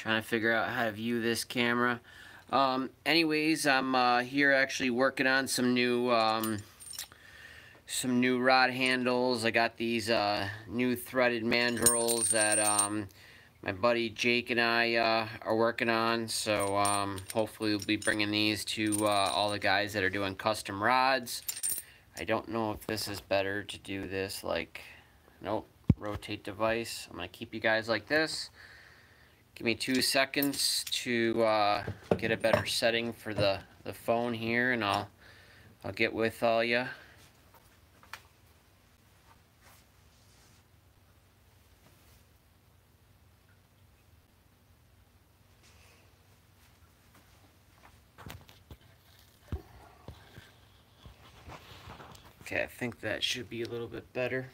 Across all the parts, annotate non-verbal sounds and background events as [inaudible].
Trying to figure out how to view this camera. Um, anyways, I'm uh, here actually working on some new um, some new rod handles. I got these uh, new threaded mandrels that um, my buddy Jake and I uh, are working on. So um, hopefully we'll be bringing these to uh, all the guys that are doing custom rods. I don't know if this is better to do this like, nope, rotate device. I'm going to keep you guys like this. Give me two seconds to uh, get a better setting for the, the phone here and I'll, I'll get with all you. Okay, I think that should be a little bit better.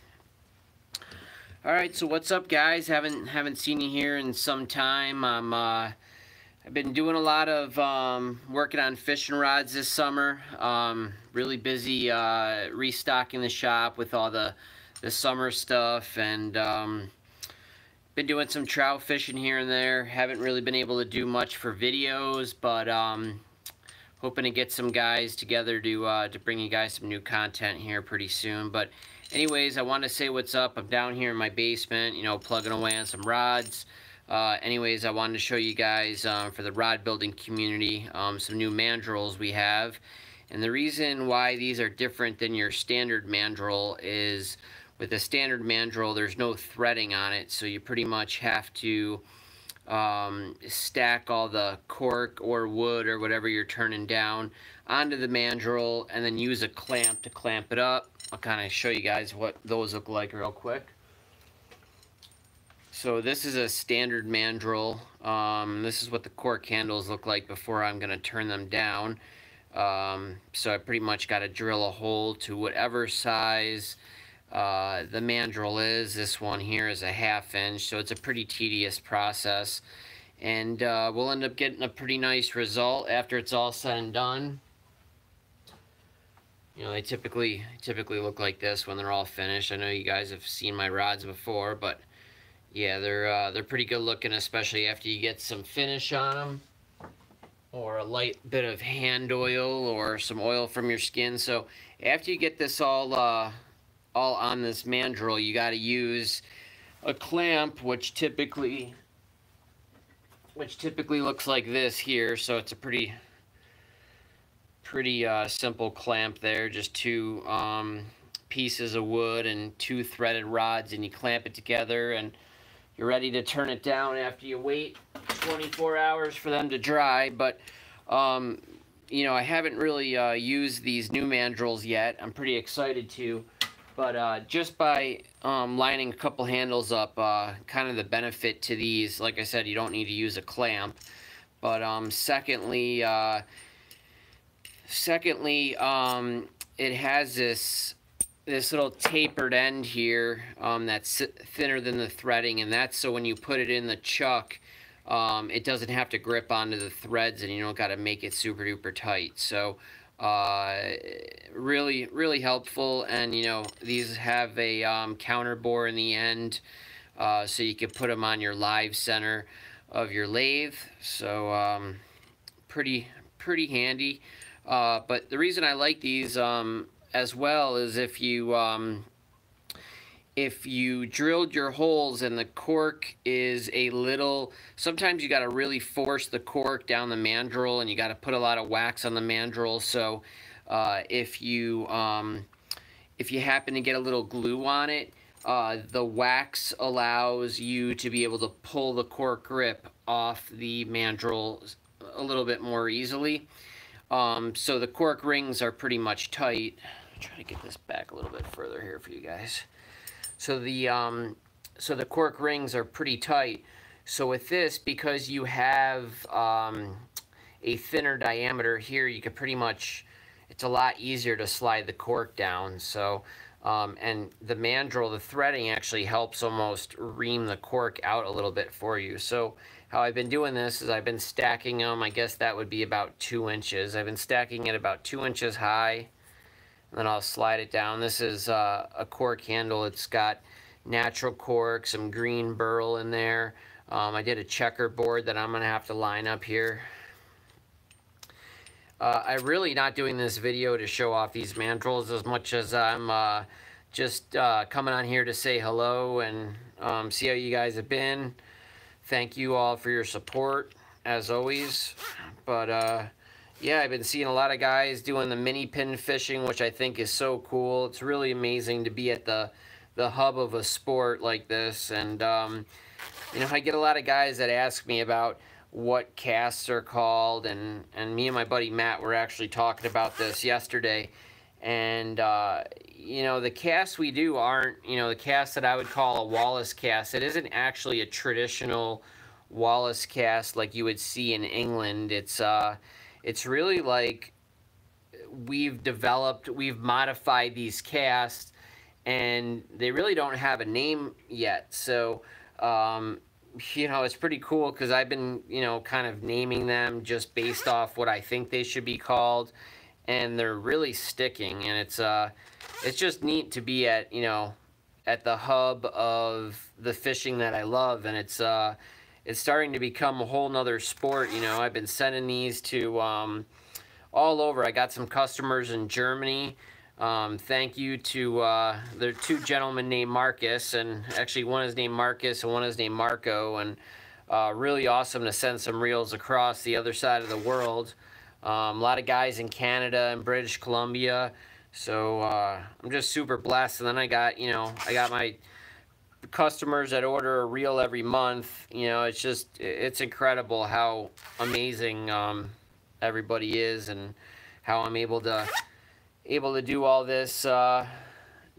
All right, so what's up, guys? Haven't haven't seen you here in some time. I'm uh, I've been doing a lot of um, working on fishing rods this summer. Um, really busy uh, restocking the shop with all the the summer stuff, and um, been doing some trout fishing here and there. Haven't really been able to do much for videos, but um, hoping to get some guys together to uh, to bring you guys some new content here pretty soon. But anyways, I want to say what's up. I'm down here in my basement, you know, plugging away on some rods. Uh, anyways, I wanted to show you guys um, for the rod building community um, some new mandrels we have. And the reason why these are different than your standard mandrel is with a standard mandrel, there's no threading on it, so you pretty much have to um, stack all the cork or wood or whatever you're turning down onto the mandrel and then use a clamp to clamp it up. I'll kind of show you guys what those look like real quick. So this is a standard mandrel. Um, this is what the cork handles look like before I'm going to turn them down. Um, so I pretty much got to drill a hole to whatever size uh, the mandrel is. This one here is a half inch, so it's a pretty tedious process. And uh, we'll end up getting a pretty nice result after it's all said and done. You know, they typically typically look like this when they're all finished. I know you guys have seen my rods before, but yeah, they're uh, they're pretty good looking, especially after you get some finish on them or a light bit of hand oil or some oil from your skin. So after you get this all uh, all on this mandrel, you got to use a clamp, which typically which typically looks like this here. So it's a pretty pretty uh, simple clamp there, just two um, pieces of wood and two threaded rods, and you clamp it together, and you're ready to turn it down after you wait 24 hours for them to dry. But um, you know, I haven't really uh, used these new mandrels yet. I'm pretty excited to. But uh, just by um, lining a couple handles up, uh, kind of the benefit to these, like I said, you don't need to use a clamp. But um, secondly, uh, secondly, um, it has this this little tapered end here um, that's thinner than the threading, and that's so when you put it in the chuck, um, it doesn't have to grip onto the threads, and you don't got to make it super duper tight. So uh, really, really helpful. And, you know, these have a um, counter bore in the end, uh, so you can put them on your live center of your lathe. So, um, pretty, pretty handy. Uh, but the reason I like these um, as well is if you um, if you drilled your holes and the cork is a little, sometimes you got to really force the cork down the mandrel and you got to put a lot of wax on the mandrel. So uh, if you um, if you happen to get a little glue on it, uh, the wax allows you to be able to pull the cork grip off the mandrel a little bit more easily. Um, so the cork rings are pretty much tight. Try to get this back a little bit further here for you guys. So the um, so the cork rings are pretty tight. So with this, because you have um, a thinner diameter here, you could pretty much, it's a lot easier to slide the cork down. So, um, and the mandrel, the threading actually helps almost ream the cork out a little bit for you. So how I've been doing this is I've been stacking them. I guess that would be about two inches. I've been stacking it about two inches high and then I'll slide it down. This is uh, a cork handle. It's got natural cork, some green burl in there. Um, I did a checkerboard that I'm going to have to line up here. Uh, I'm really not doing this video to show off these mandrels as much as I'm uh, just uh, coming on here to say hello and um, see how you guys have been. Thank you all for your support, as always. But, uh, yeah, I've been seeing a lot of guys doing the mini pin fishing, which I think is so cool. It's really amazing to be at the, the hub of a sport like this. And, um, you know, I get a lot of guys that ask me about what casts are called and and me and my buddy Matt were actually talking about this yesterday and uh, you know the casts we do aren't you know the cast that I would call a Wallis cast it isn't actually a traditional Wallis cast like you would see in England it's uh it's really like we've developed we've modified these casts and they really don't have a name yet so um, you know, it's pretty cool because I've been, you know, kind of naming them just based off what I think they should be called, and they're really sticking. And it's uh, it's just neat to be at, you know, at the hub of the fishing that I love, and it's uh, it's starting to become a whole nother sport. You know, I've been sending these to um, all over. I got some customers in Germany. Um, thank you to uh, there are two gentlemen named Marcus, and actually one is named Marcus and one is named Marco, and uh, really awesome to send some reels across the other side of the world. Um, a lot of guys in Canada and British Columbia, so uh, I'm just super blessed. And then I got you know I got my customers that order a reel every month. You know it's just it's incredible how amazing um, everybody is and how I'm able to able to do all this uh,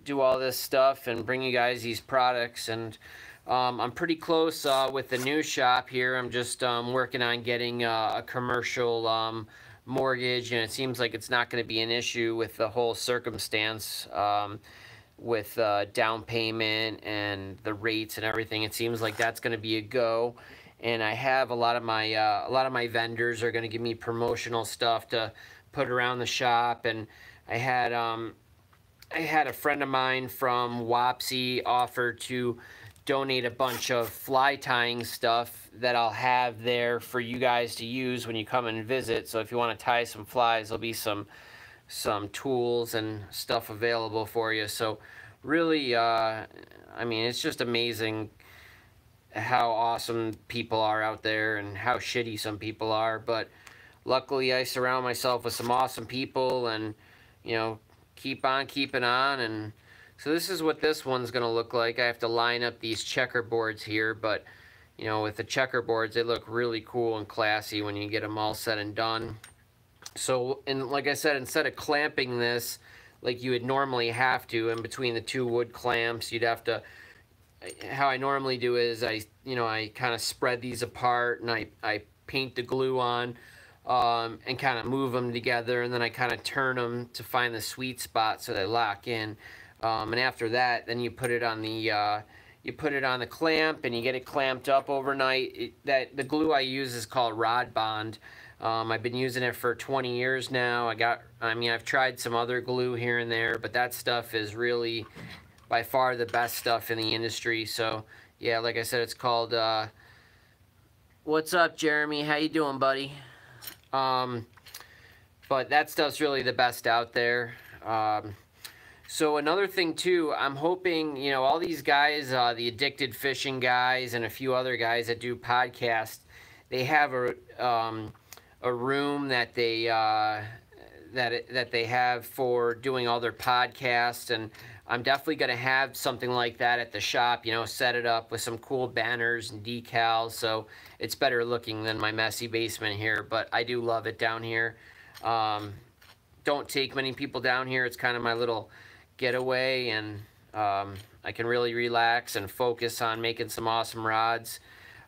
do all this stuff and bring you guys these products. And um, I'm pretty close uh, with the new shop here. I'm just um, working on getting uh, a commercial um, mortgage. And it seems like it's not going to be an issue with the whole circumstance. Um, with uh, down payment and the rates and everything it seems like that's going to be a go and I have a lot of my uh, a lot of my vendors are going to give me promotional stuff to put around the shop and I had um, I had a friend of mine from Wapsi offer to donate a bunch of fly tying stuff that I'll have there for you guys to use when you come and visit. So if you want to tie some flies, there'll be some some tools and stuff available for you. So really, uh, I mean, it's just amazing how awesome people are out there and how shitty some people are. But luckily, I surround myself with some awesome people and you know, keep on keeping on. And so this is what this one's going to look like. I have to line up these checkerboards here, but, you know, with the checkerboards, they look really cool and classy when you get them all said and done. So, and like I said, instead of clamping this like you would normally have to in between the two wood clamps, you'd have to, how I normally do is I, you know, I kind of spread these apart and I, I paint the glue on um, and kind of move them together and then I kind of turn them to find the sweet spot so they lock in. Um, and after that then you put it on the uh, you put it on the clamp and you get it clamped up overnight. It, that the glue I use is called rod bond. Um, I've been using it for 20 years now. I got I mean I've tried some other glue here and there but that stuff is really by far the best stuff in the industry. So yeah like I said it's called uh, what's up Jeremy? How you doing buddy? Um, but that stuff's really the best out there. Um, so another thing too, I'm hoping, you know, all these guys, uh, the addicted fishing guys and a few other guys that do podcasts, they have a, um, a room that they, uh, that, that they have for doing all their podcasts and I'm definitely going to have something like that at the shop, you know, set it up with some cool banners and decals. So it's better looking than my messy basement here, but I do love it down here. Um, don't take many people down here. It's kind of my little getaway and um, I can really relax and focus on making some awesome rods.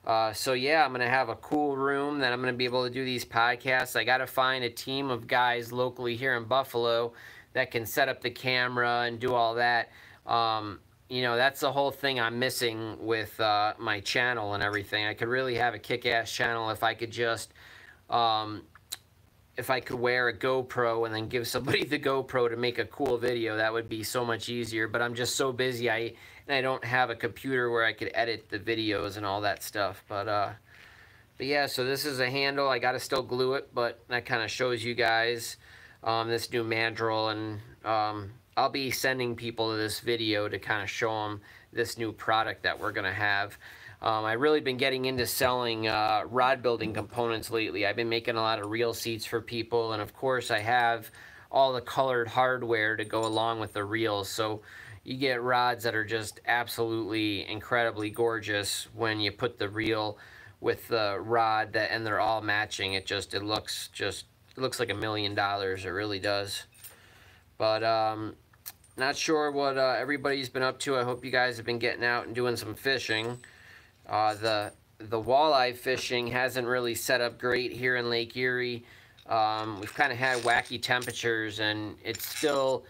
Uh, so yeah, I'm going to have a cool room that I'm going to be able to do these podcasts. I got to find a team of guys locally here in Buffalo that can set up the camera and do all that. Um, you know, that's the whole thing I'm missing with uh, my channel and everything. I could really have a kick-ass channel if I could just, um, if I could wear a GoPro and then give somebody [laughs] the GoPro to make a cool video. That would be so much easier. But I'm just so busy. I and I don't have a computer where I could edit the videos and all that stuff. But uh, but yeah, so this is a handle. I got to still glue it, but that kind of shows you guys um, this new mandrel. And um, I'll be sending people to this video to kind of show them this new product that we're to have. Um, I've really been getting into selling uh, rod building components lately. I've been making a lot of reel seats for people. And of course, I have all the colored hardware to go along with the reels. So you get rods that are just absolutely incredibly gorgeous when you put the reel with the rod that and they're all matching it just it looks just it looks like a million dollars it really does but um not sure what uh, everybody's been up to I hope you guys have been getting out and doing some fishing uh, the the walleye fishing hasn't really set up great here in Lake Erie um, we've kind of had wacky temperatures and it's still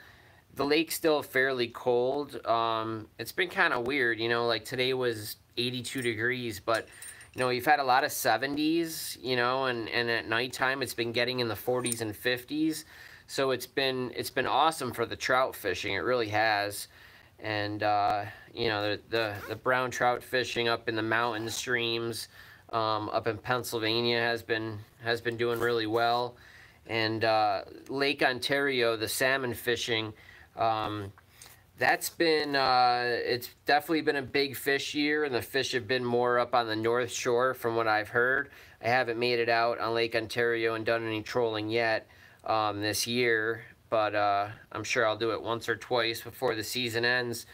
the lake's still fairly cold um, it's been kind of weird you know like today was 82 degrees but you know, you've had a lot of 70s, you know, and, and at nighttime it's been getting in the 40s and 50s. So it's been it's been awesome for the trout fishing. It really has. And, uh, you know, the, the, the, brown trout fishing up in the mountain streams um, up in Pennsylvania has been, has been doing really well. And uh, Lake Ontario, the salmon fishing, um, that's been uh, it's definitely been a big fish year and the fish have been more up on the north shore from what i've heard i haven't made it out on lake ontario and done any trolling yet um, this year but uh, i'm sure i'll do it once or twice before the season ends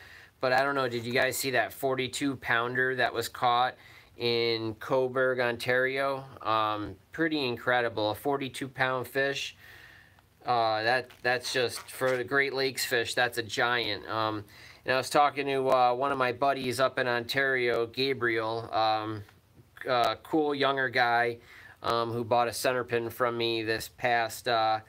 but i don't know did you guys see that 42 pounder that was caught in cobourg ontario um, pretty incredible a 42 pound fish uh, that that's just for the Great Lakes fish. That's a giant. Um, and I was talking to uh, one of my buddies up in Ontario, Gabriel, um, uh, cool younger guy, um, who bought a center pin from me this past uh,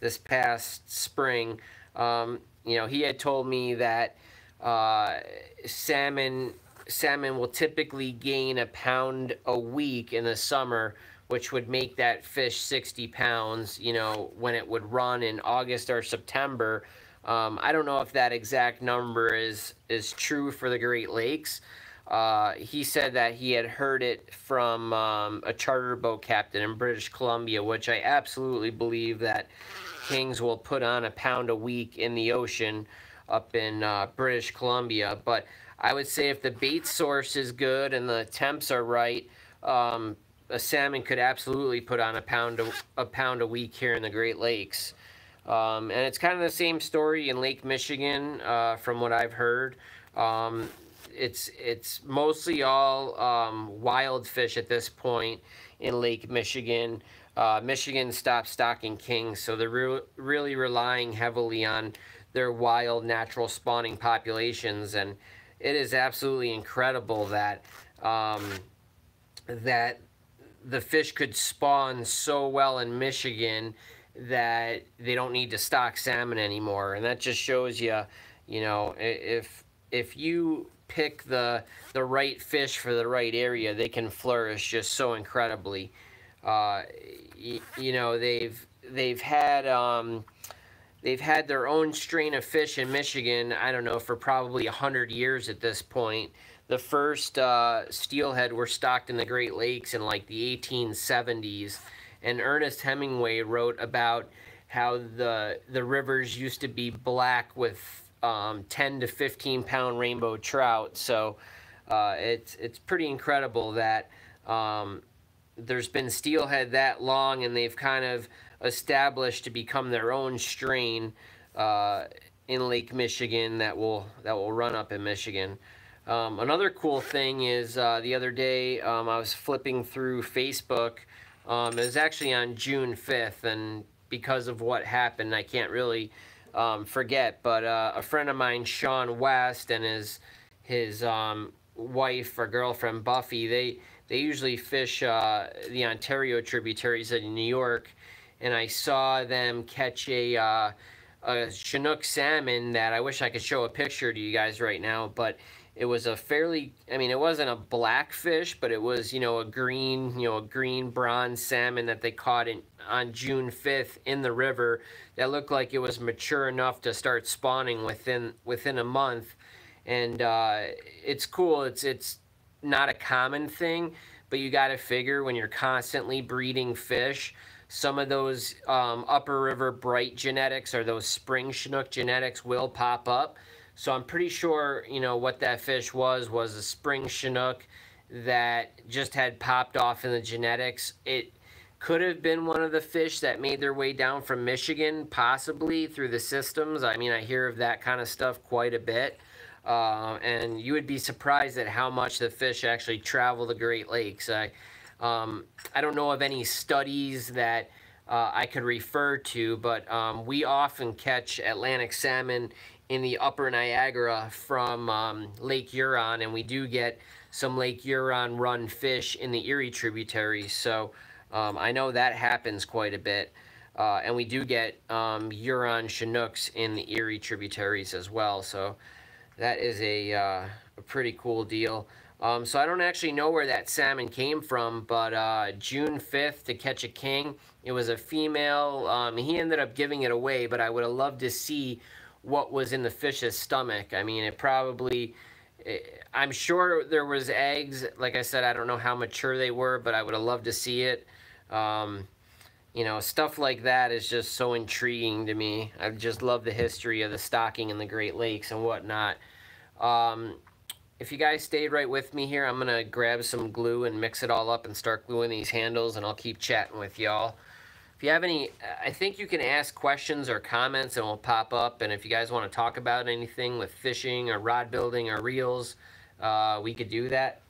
this past spring. Um, you know, he had told me that uh, salmon salmon will typically gain a pound a week in the summer which would make that fish 60 pounds, you know, when it would run in August or September. Um, I don't know if that exact number is, is true for the Great Lakes. Uh, he said that he had heard it from um, a charter boat captain in British Columbia, which I absolutely believe that kings will put on a pound a week in the ocean up in uh, British Columbia. But I would say if the bait source is good and the temps are right, um, a salmon could absolutely put on a pound a, a pound a week here in the Great Lakes. Um, and it's kind of the same story in Lake Michigan, uh, from what I've heard. Um, it's it's mostly all um, wild fish at this point in Lake Michigan. Uh, Michigan stopped stocking kings, so they're re really relying heavily on their wild natural spawning populations, and it is absolutely incredible that um, that the fish could spawn so well in Michigan that they don't need to stock salmon anymore. And that just shows you, you know, if if you pick the the right fish for the right area, they can flourish just so incredibly. Uh, you, you know, they've they've had um, they've had their own strain of fish in Michigan. I don't know for probably hundred years at this point the first uh, steelhead were stocked in the Great Lakes in like the 1870s. And Ernest Hemingway wrote about how the the rivers used to be black with um, 10 to 15 pound rainbow trout. So uh, it's it's pretty incredible that um, there's been steelhead that long, and they've kind of established to become their own strain uh, in Lake Michigan that will that will run up in Michigan. Um, another cool thing is uh, the other day um, I was flipping through Facebook. Um, it was actually on June 5th, and because of what happened, I can't really um, forget. But uh, a friend of mine, Sean West, and his his um, wife or girlfriend Buffy, they they usually fish uh, the Ontario tributaries in New York, and I saw them catch a uh, a Chinook salmon that I wish I could show a picture to you guys right now, but it was a fairly, I mean, it wasn't a black fish, but it was, you know, a green, you know, a green bronze salmon that they caught in, on June 5th in the river that looked like it was mature enough to start spawning within, within a month. and uh, it's cool. It's it's not a common thing, but you got to figure when you're constantly breeding fish, some of those um, upper river bright genetics or those spring chinook genetics will pop up. So I'm pretty sure you know what that fish was was a spring chinook that just had popped off in the genetics. It could have been one of the fish that made their way down from Michigan, possibly through the systems. I mean, I hear of that kind of stuff quite a bit. Uh, and you would be surprised at how much the fish actually travel the Great Lakes. I, um, I don't know of any studies that uh, I could refer to, but um, we often catch Atlantic salmon in the upper Niagara from um, Lake Huron, and we do get some Lake Huron run fish in the Erie tributaries. So um, I know that happens quite a bit. Uh, and we do get um, Huron Chinooks in the Erie tributaries as well. So that is a, uh, a pretty cool deal. Um, so I don't actually know where that salmon came from, but uh, June 5th to catch a king. It was a female. Um, he ended up giving it away, but I would have loved to see what was in the fish's stomach. I mean, it probably I'm sure there was eggs. Like I said, I don't know how mature they were, but I would have loved to see it. Um, you know, stuff like that is just so intriguing to me. I just love the history of the stocking in the Great Lakes and whatnot. Um, if you guys stayed right with me here, I'm going to grab some glue and mix it all up and start gluing these handles, and I'll keep chatting with y'all. If you have any, I think you can ask questions or comments and will pop up. And if you guys want to talk about anything with fishing or rod building or reels, uh, we could do that.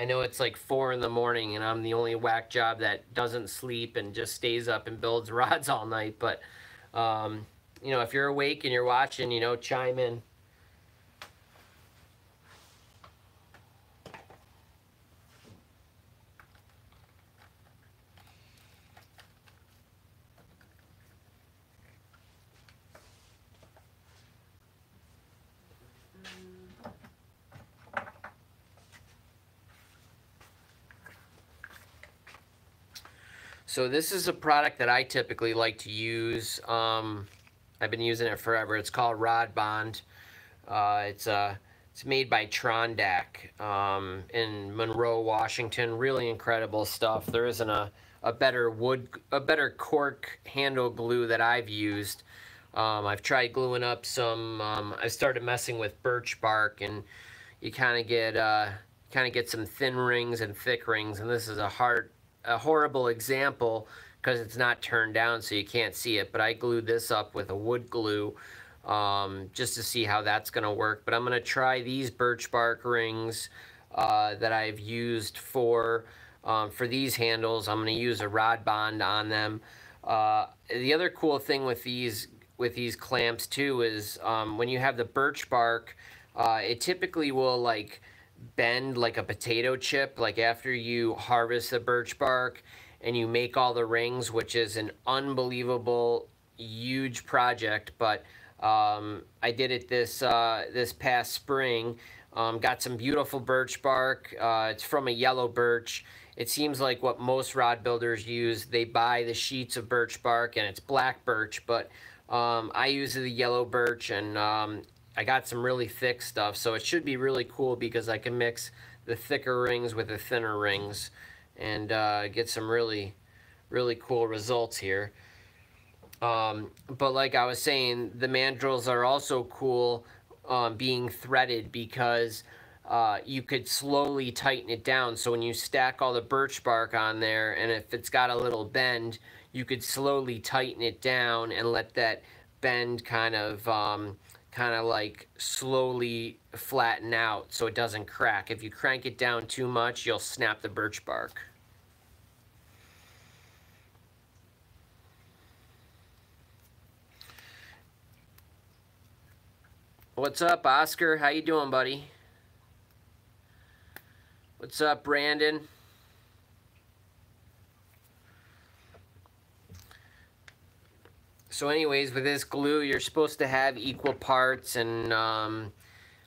I know it's like 4 in the morning and I'm the only whack job that doesn't sleep and just stays up and builds [laughs] rods all night. But, um, you know, if you're awake and you're watching, you know, chime in. So this is a product that I typically like to use. Um, I've been using it forever. It's called Rod Bond. Uh, it's uh, it's made by Trondak um, in Monroe, Washington. Really incredible stuff. There isn't a, a better wood, a better cork handle glue that I've used. Um, I've tried gluing up some. Um, I started messing with birch bark, and you kind of get uh, kind of get some thin rings and thick rings. And this is a hard a horrible example because it's not turned down so you can't see it. But I glued this up with a wood glue um, just to see how that's going to work. But I'm going to try these birch bark rings uh, that I've used for um, for these handles. I'm going to use a rod bond on them. Uh, the other cool thing with these with these clamps too is um, when you have the birch bark, uh, it typically will like bend like a potato chip, like after you harvest the birch bark and you make all the rings, which is an unbelievable, huge project. But um, I did it this uh, this past spring. Um, got some beautiful birch bark. Uh, it's from a yellow birch. It seems like what most rod builders use. They buy the sheets of birch bark and it's black birch, but um, I use the yellow birch and um, I got some really thick stuff, so it should be really cool because I can mix the thicker rings with the thinner rings and uh, get some really, really cool results here. Um, but like I was saying, the mandrels are also cool um, being threaded because uh, you could slowly tighten it down. So when you stack all the birch bark on there, and if it's got a little bend, you could slowly tighten it down and let that bend kind of um, kind of like slowly flatten out so it doesn't crack. If you crank it down too much, you'll snap the birch bark. What's up, Oscar? How you doing, buddy? What's up, Brandon? So anyways, with this glue, you're supposed to have equal parts, and um,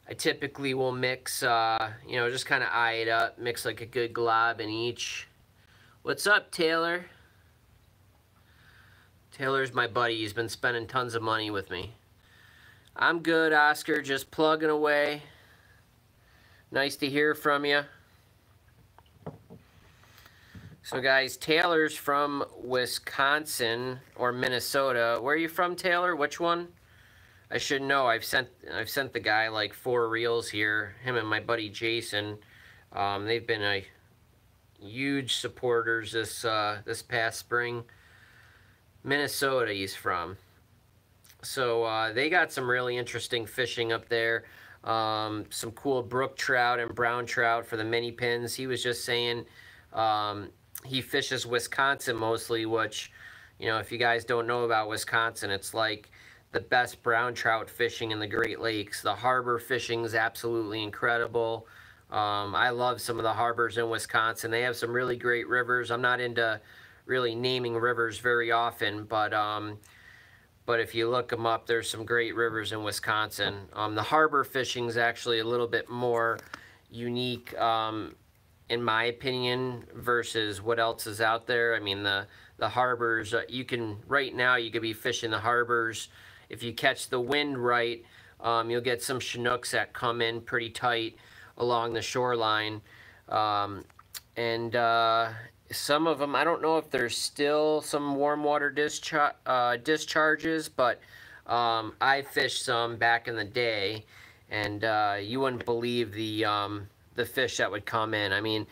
I typically will mix, uh, you know, just kind of eye it up, mix like a good glob in each. What's up, Taylor? Taylor's my buddy. He's been spending tons of money with me. I'm good, Oscar. Just plugging away. Nice to hear from you. So, guys, Taylor's from Wisconsin or Minnesota. Where are you from, Taylor? Which one? I should know. I've sent I've sent the guy like four reels here. Him and my buddy Jason. Um, they've been a huge supporters this uh, this past spring. Minnesota, he's from. So uh, they got some really interesting fishing up there. Um, some cool brook trout and brown trout for the mini pins. He was just saying um, he fishes Wisconsin mostly, which, you know, if you guys don't know about Wisconsin, it's like the best brown trout fishing in the Great Lakes. The harbor fishing is absolutely incredible. Um, I love some of the harbors in Wisconsin. They have some really great rivers. I'm not into really naming rivers very often, but um, but if you look them up, there's some great rivers in Wisconsin. Um, the harbor fishing is actually a little bit more unique, um, in my opinion, versus what else is out there. I mean, the the harbors, uh, you can right now you could be fishing the harbors if you catch the wind right, um, you'll get some Chinooks that come in pretty tight along the shoreline. Um, and uh, some of them, I don't know if there's still some warm water dischar uh, discharges, but um, I fished some back in the day, and uh, you wouldn't believe the um, the fish that would come in. I mean,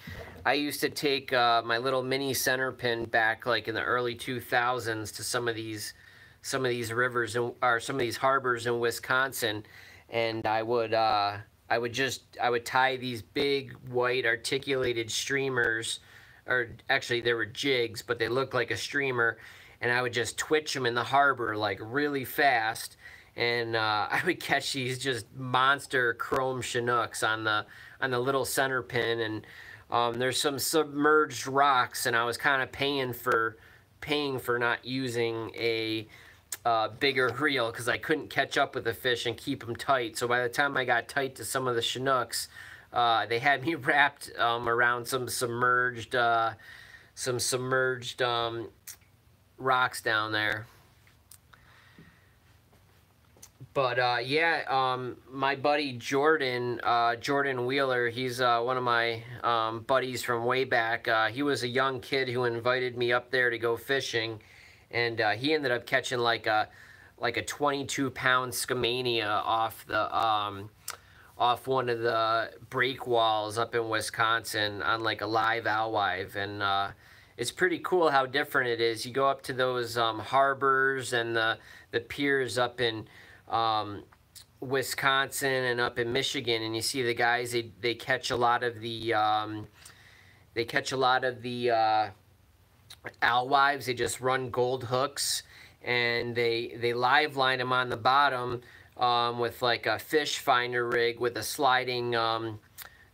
I used to take uh, my little mini center pin back like in the early 2000s to some of these some of these rivers and or some of these harbors in Wisconsin, and I would uh, I would just I would tie these big white articulated streamers, or actually they were jigs, but they looked like a streamer, and I would just twitch them in the harbor like really fast, and uh, [laughs] I would catch these just monster chrome Chinooks on the on the little center pin, and um, there's some submerged rocks, and I was kind of paying for paying for not using a uh, bigger reel because I couldn't catch up with the fish and keep them tight. So by the time I got tight to some of the Chinooks, uh, they had me [laughs] wrapped um, around some submerged, uh, some submerged um, rocks down there. But uh, yeah, um, my buddy Jordan, uh, Jordan Wheeler, he's uh, one of my um, buddies from way back. Uh, he was a young kid who invited me up there to go fishing and uh, he ended up catching like a like a 22 pound Skamania off the um, off one of the break walls up in Wisconsin on like a live alewife and uh, it's pretty cool how different it is. You go up to those um, harbors and the the piers up in um, Wisconsin and up in Michigan, and you see the guys. They they catch a lot of the um, they catch a lot of the uh, alewives. They just run gold hooks and they they live line them on the bottom um, with like a fish finder rig with a sliding um,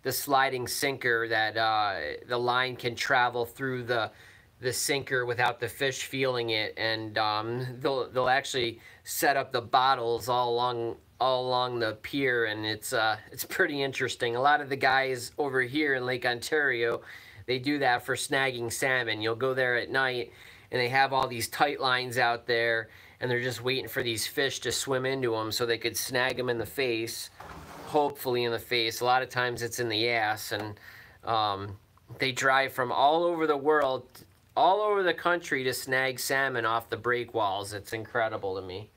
the sliding sinker that uh, the line can travel through the the sinker without the fish feeling it and um, they'll they'll actually set up the bottles all along all along the pier and it's uh, it's pretty interesting. A lot of the guys over here in Lake Ontario they do that for snagging salmon. You'll go there at night and they have all these tight lines out there and they're just waiting for these fish to swim into them so they could snag them in the face, hopefully in the face. A lot of times it's in the ass and um, they drive from all over the world, all over the country to snag salmon off the break walls. It's incredible to me.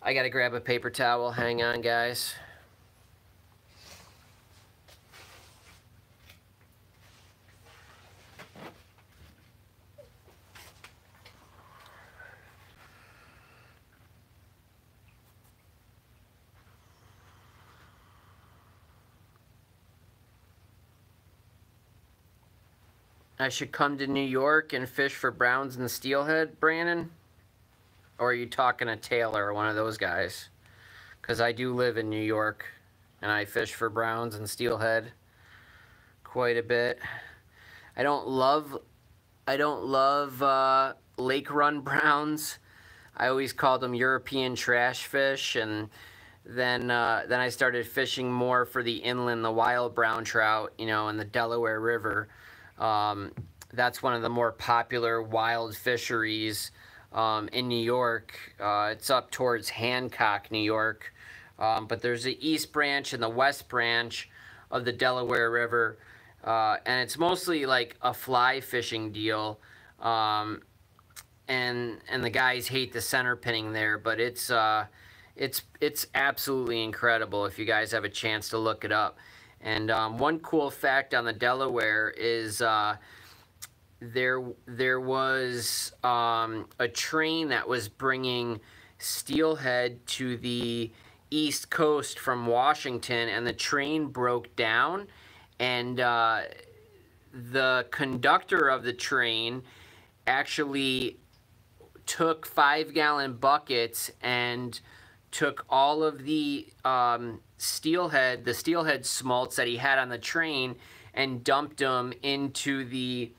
I gotta grab a paper towel. Hang on, guys. I should come to New York and fish for browns and steelhead, Brandon? Or are you talking to Taylor or one of those guys? Because I do live in New York and I fish for browns and steelhead quite a bit. I don't love I don't love uh, lake run [laughs] browns. I always called them European trash fish and then uh, then I started fishing more for the inland, the wild brown trout, you know, in the Delaware River. Um, that's one of the more popular wild fisheries um, in New York. Uh, it's up towards Hancock, New York. Um, but there's the East Branch and the West Branch of the Delaware River. Uh, and it's mostly like a fly fishing deal. Um, and and the guys hate the center pinning there, but it's uh, it's it's absolutely incredible if you guys have a chance to look it up. And um, one cool fact on the Delaware is uh, there there was um, a train that was bringing steelhead to the east coast from Washington, and the train broke down, and uh, the conductor of the train actually took five gallon buckets and took all of the um, steelhead, the steelhead smolts that he had on the train, and dumped them into the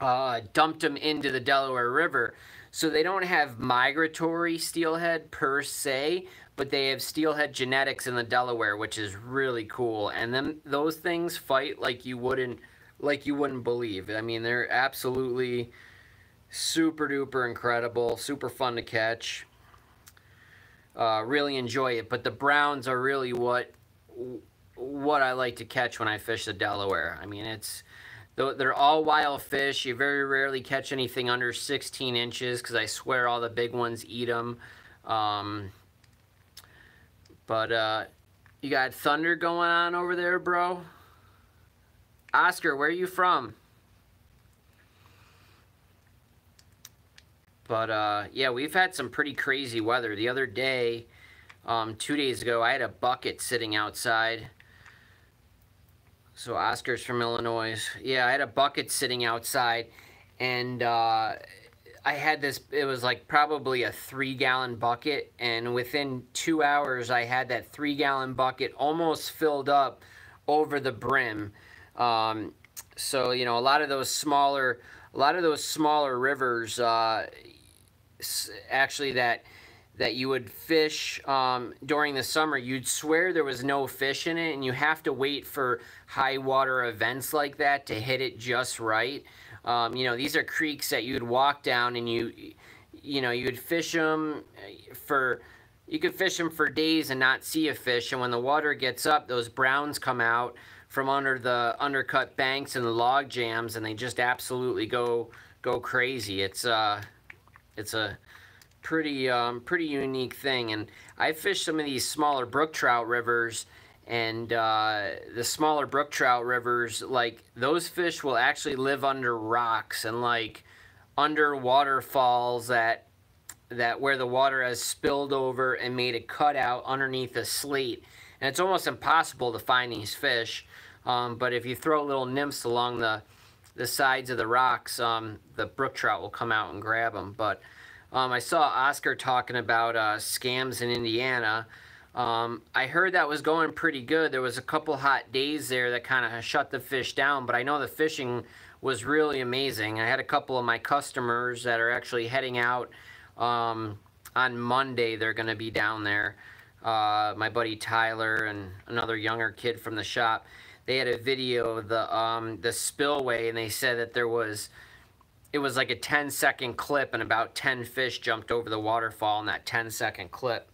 uh, dumped them into the Delaware River. So they don't have migratory steelhead per se, but they have steelhead genetics in the Delaware, which is really cool. And then those things fight like you wouldn't like you wouldn't believe. I mean, they're absolutely super duper incredible, super fun to catch. Uh, really enjoy it, but the browns are really what what I like to catch when I fish the Delaware. I mean, it's they're all wild fish. You very rarely catch anything under 16 inches because I swear all the big ones eat them. Um, but uh, you got thunder going on over there, bro. Oscar, where are you from? But uh, yeah, we've had some pretty crazy weather. The other day, um, two days ago, I had a bucket sitting outside. So Oscar's from Illinois. Yeah, I had a bucket sitting outside, and uh, I had this. It was like probably a three-gallon bucket, and within two hours, I had that three-gallon bucket almost filled up over the brim. Um, so you know, a lot of those smaller, a lot of those smaller rivers, uh, actually that that you would fish um, during the summer, you'd swear there was no fish in it, and you have to wait for high water events like that to hit it just right. Um, you know, these are creeks that you'd walk down, and you, you know, you would fish them for, you could fish them for days and not see a fish, and when the water gets up, those browns come out from under the undercut banks and the log jams, and they just absolutely go go crazy. It's uh, it's a pretty um, pretty unique thing. And I fished some of these smaller brook trout rivers, and uh, the smaller brook trout rivers, like those fish will actually live under rocks and like under waterfalls that that where the water has spilled over and made a cutout underneath a slate. And it's almost impossible to find these fish. Um, but if you throw little nymphs along the the sides of the rocks, um, the brook trout will come out and grab them. But um, I saw Oscar talking about uh, scams in Indiana. Um, I heard that was going pretty good. There was a couple hot days there that kind of shut the fish down, but I know the fishing was really amazing. I had a couple of my customers that are actually heading out um, on Monday. They're going to be down there. Uh, my buddy Tyler and another younger kid from the shop. They had a video of the um, the spillway, and they said that there was it was like a 10 second clip and about 10 fish jumped over the waterfall in that 10 second clip.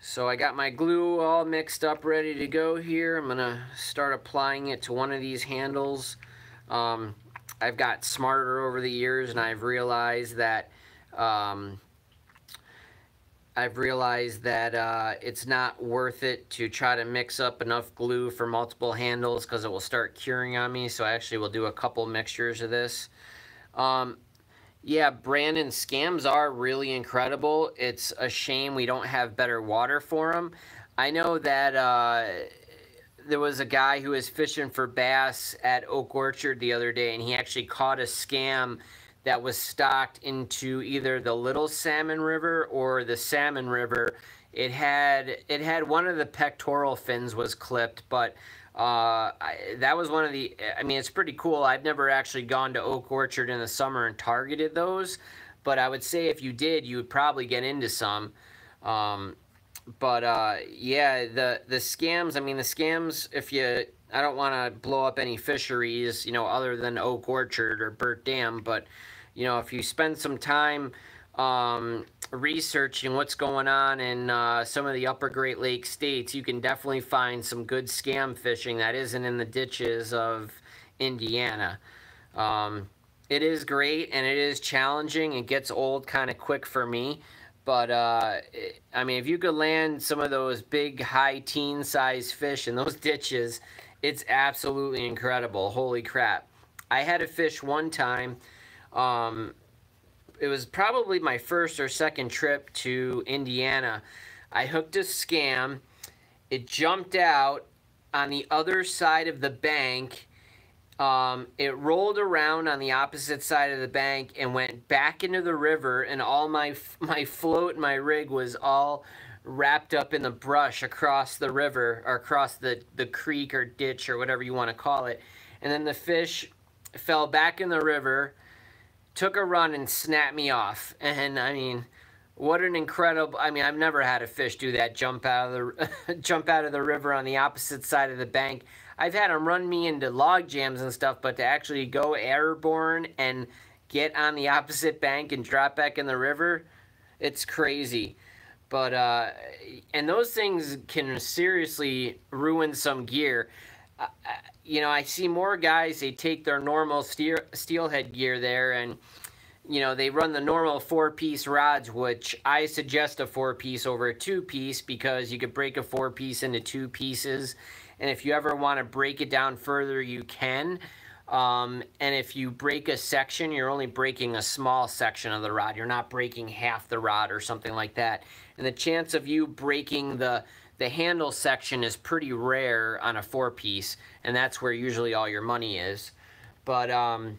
So I got my glue all mixed up ready to go here. I'm gonna start applying it to one of these handles. Um, I've got smarter over the years and I've realized that um, I've realized that uh, it's not worth it to try to mix up enough glue for multiple handles because it will start curing on me. So I actually will do a couple mixtures of this. Um, yeah, Brandon, scams are really incredible. It's a shame we don't have better water for them. I know that uh, there was a guy who was fishing for bass at Oak Orchard the other day, and he actually caught a scam that was stocked into either the Little Salmon River or the Salmon River. It had it had one of the pectoral fins was clipped, but uh, I, that was one of the, I mean, it's pretty cool. I've never actually gone to Oak Orchard in the summer and targeted those, but I would say if you did, you would probably get into some. Um, but uh, yeah, the the scams. I mean, the scams. If you, I don't want to blow up any fisheries, you know, other than Oak Orchard or Burt Dam, but you know, if you spend some time um, researching what's going on in uh, some of the upper Great Lakes states, you can definitely find some good scam fishing that isn't in the ditches of Indiana. Um, it is great and it is challenging. It gets old kind of quick for me. But, uh, I mean, if you could land some of those big high teen size fish in those [laughs] ditches, it's absolutely incredible. Holy crap. I had a fish one time. Um, it was probably my first or second trip to Indiana. I hooked a skam. It jumped out on the other side of the bank. Um, it rolled around on the opposite side of the bank and went back into the river, and all my my float my rig was all wrapped up in the brush across the river or across the, the creek or ditch or whatever you want to call it. And then the fish fell back in the river took a run and snapped me off. And I mean, what an incredible! I mean, I've never had a fish do that jump out of the [laughs] jump out of the river on the opposite side of the bank. I've had them run me into log jams and stuff, but to actually go airborne and get on the opposite bank and drop back in the river, it's crazy. But uh, and those things can seriously ruin some gear. Uh, you know, I see more guys, they take their normal steel, steelhead gear there and, you know, they run the normal four-piece rods, which I suggest a four-piece over a two-piece because you could break a four-piece into two pieces. And if you ever want to break it down further, you can. Um, and if you break a section, you're only breaking a small section of the rod. You're not breaking half the rod or something like that. And the chance of you breaking the the handle section is pretty rare on a four piece and that's where usually all your money is. But um,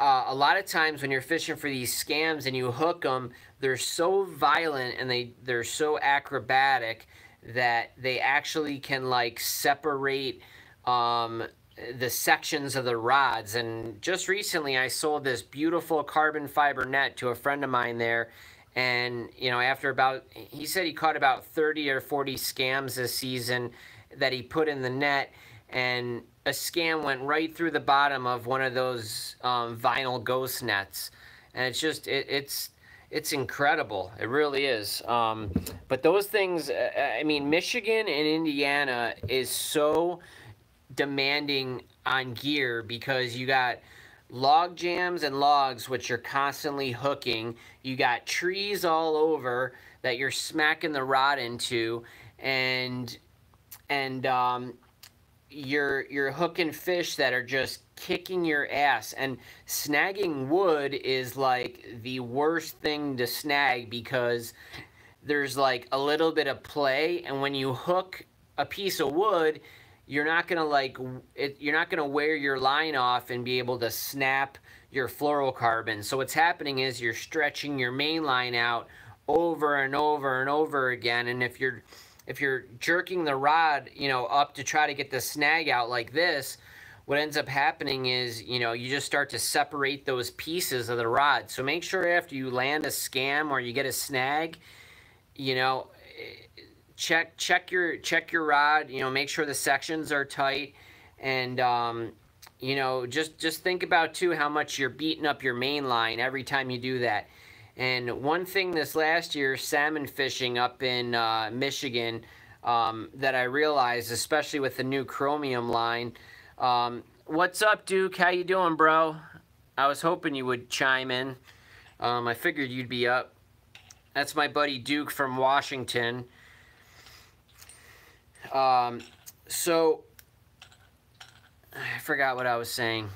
uh, a lot of times when you're fishing for these skams and you hook them they're so violent and they they're so acrobatic that they actually can like separate um, the sections of the rods. And just recently I sold this beautiful carbon fiber net to a friend of mine there and, you know, after about, he said he caught about 30 or 40 skams this season that he put in the net. And a skam went right through the bottom of one of those um, vinyl ghost nets. And it's just, it, it's, it's incredible. It really is. Um, but those things, uh, uh, I mean, Michigan and Indiana is so demanding on gear because you got log jams and logs which you're constantly hooking. You got trees all over that you're smacking the rod into and and um, you're you're hooking fish that are just kicking your ass and snagging wood is like the worst thing to snag because there's like a little bit of play and when you hook a piece of wood you're not gonna like it, you're not gonna wear your line off and be able to snap your fluorocarbon. So what's happening is you're stretching your main line out over and over and over again. And if you're if you're jerking the rod, you know, up to try to get the snag out like this, what ends up happening is, you know, you just start to separate those pieces of the rod. So make sure after you land a skam or you get a snag, you know, check check your check your rod. You know, make sure the sections are tight, and um, you know, just just think about too how much you're beating up your main line every time you do that. And one thing this last year, salmon fishing up in uh, Michigan, um, that I realized, especially with the new chromium line. Um, what's up, Duke? How you doing, bro? I was hoping you would chime in. Um, I figured you'd be up. That's my buddy Duke from Washington. Um, so I forgot what I was saying.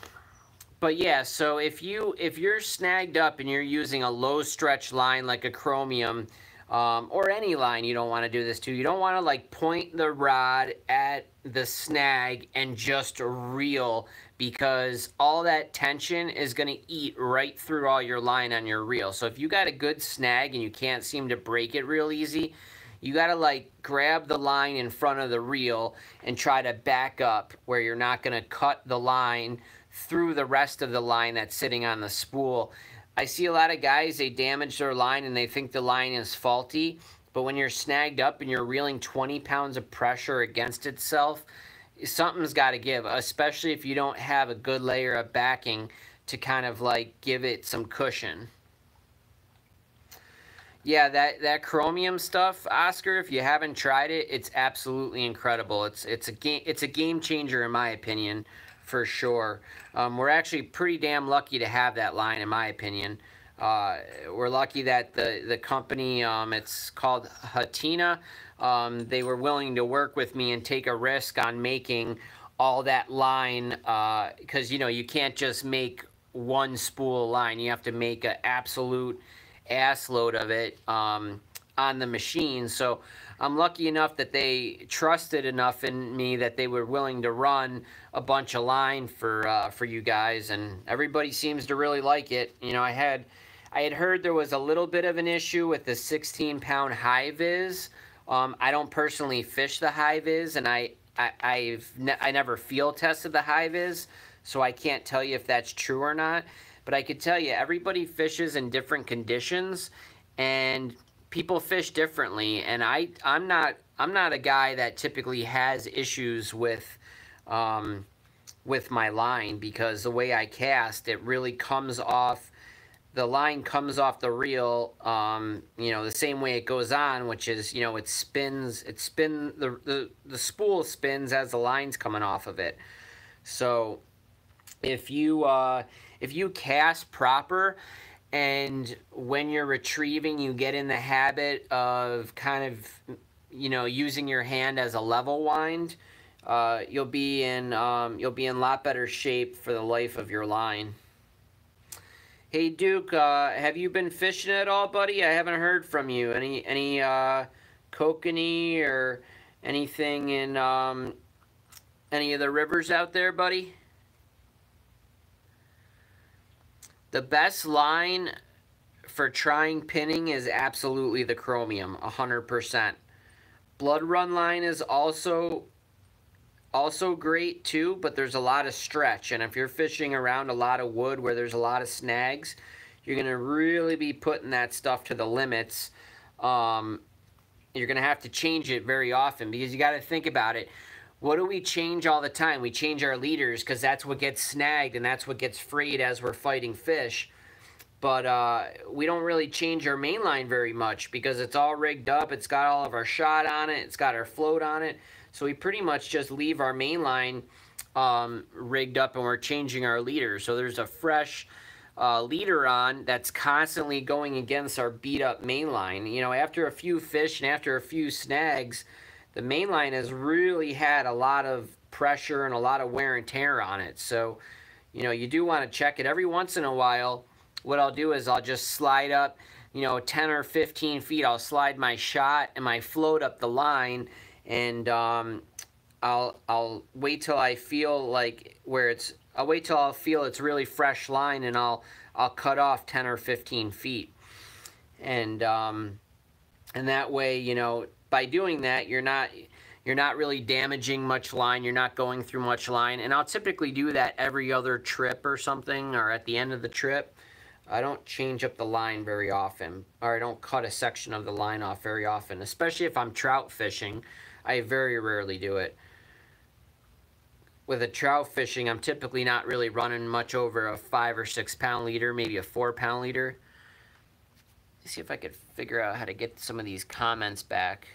But yeah, so if you if you're snagged up and you're using a low stretch line like a chromium um, or any line you don't want to do this to, you don't want to like point the rod at the snag and just reel because all that tension is going to eat right through all your line on your reel. So if you got a good snag and you can't seem to break it real easy, you got to like grab the line in front of the reel and try to back up where you're not going to cut the line through the rest of the line that's sitting on the spool. I see a lot of guys, they damage their line and they think the line is faulty. But when you're snagged up and you're reeling 20 pounds of pressure against itself, something's got to give, especially if you don't have a good layer of backing to kind of like give it some cushion. Yeah, that that chromium stuff, Oscar. If you haven't tried it, it's absolutely incredible. It's it's a game it's a game changer in my opinion, for sure. Um, we're actually pretty damn lucky to have that line, in my opinion. Uh, we're lucky that the the company um, it's called Hatina. Um, they were willing to work with me and take a risk on making all that line because uh, you know you can't just make one spool line. You have to make an absolute ass load of it um, on the machine. So I'm lucky enough that they trusted enough in me that they were willing to run a bunch of line for uh, for you guys, and everybody seems to really like it. You know, I had I had heard there was a little bit of an issue with the 16 pound high vis. Um, I don't personally fish the high vis, and I, I I've ne I never field tested the high vis, so I can't tell you if that's true or not. But I could tell you, everybody fishes in different conditions, and people fish differently. And I, I'm not, I'm not a guy that typically has issues with, um, with my line because the way I cast, it really comes off. The line comes off the reel, um, you know, the same way it goes on, which is, you know, it spins, it spin the the the spool spins as the line's coming off of it. So, if you uh, if you cast proper and when you're retrieving you get in the habit of kind of you know using your hand as a level wind uh, you'll be in um, you'll be in a lot better shape for the life of your line. Hey Duke uh, have you been fishing at all buddy? I haven't heard from you. Any any uh, kokanee or anything in um, any of the rivers out there buddy The best line for trying pinning is absolutely the chromium, 100%. Blood Run line is also also great too, but there's a lot of stretch. And if you're fishing around a lot of wood where there's a lot of snags, you're going to really be putting that stuff to the limits. Um, you're going to have to change it very often because you got to think about it. What do we change all the time? We change our leaders because that's what gets snagged and that's what gets freed as we're fighting fish. But uh, we don't really change our main line very much because it's all rigged up. It's got all of our shot on it. It's got our float on it. So we pretty much just leave our main line um, rigged up and we're changing our leader. So there's a fresh uh, leader on that's constantly going against our beat up main line. You know, after a few fish and after a few snags, the main line has really had a lot of pressure and a lot of wear and tear on it. So, you know, you do want to check it every once in a while. What I'll do is I'll just slide up, you know, 10 or 15 feet. I'll slide my shot and my float up the line and um, I'll, I'll wait till I feel like where it's, I'll wait till I feel it's really fresh line and I'll, I'll cut off 10 or 15 feet. And, um, and that way, you know, by doing that, you're not you're not really damaging much line. You're not going through much line. And I'll typically do that every other trip or something or at the end of the trip. I don't change up the line very often or I don't cut a section of the line off very often, especially if I'm trout fishing. I very rarely do it. With a trout fishing, I'm typically not really running much over a five or six pound leader, maybe a four pound leader. Let's see if I could figure out how to get some of these comments back.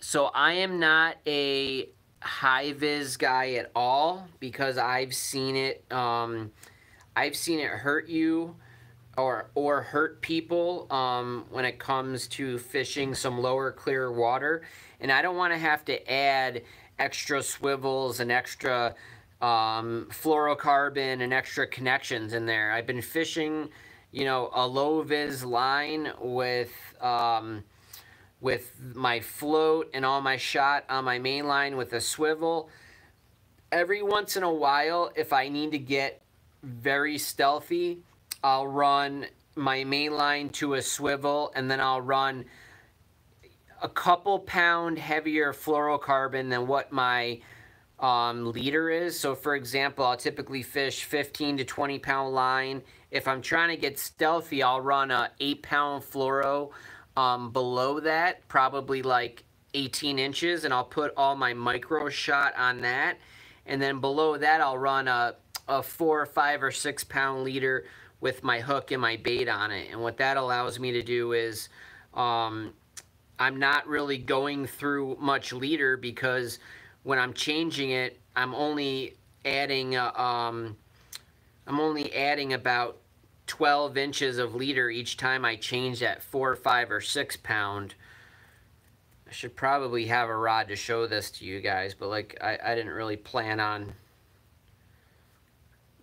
So I am not a high vis guy at all because I've seen it. Um, I've seen it hurt you or or hurt people um, when it comes to fishing some lower clear water, and I don't want to have to add extra swivels and extra um, fluorocarbon and extra connections in there. I've been fishing, you know, a low vis line with. Um, with my float and all my shot on my main line with a swivel. Every once in a while, if I need to get very stealthy, I'll run my main line to a swivel and then I'll run a couple pound heavier fluorocarbon than what my um, leader is. So for example, I'll typically fish 15 to 20 pound line. If I'm trying to get stealthy, I'll run a 8 pound fluoro um, below that, probably like 18 inches, and I'll put all my micro shot on that. And then below that, I'll run a, a four or five or six pound leader with my hook and my bait on it. And what that allows me to do is um, I'm not really going through much leader because when I'm changing it, I'm only adding um, I'm only adding about 12 inches of leader each time I change that four, five, or six pound. I should probably have a rod to show this to you guys, but like I, I didn't really plan on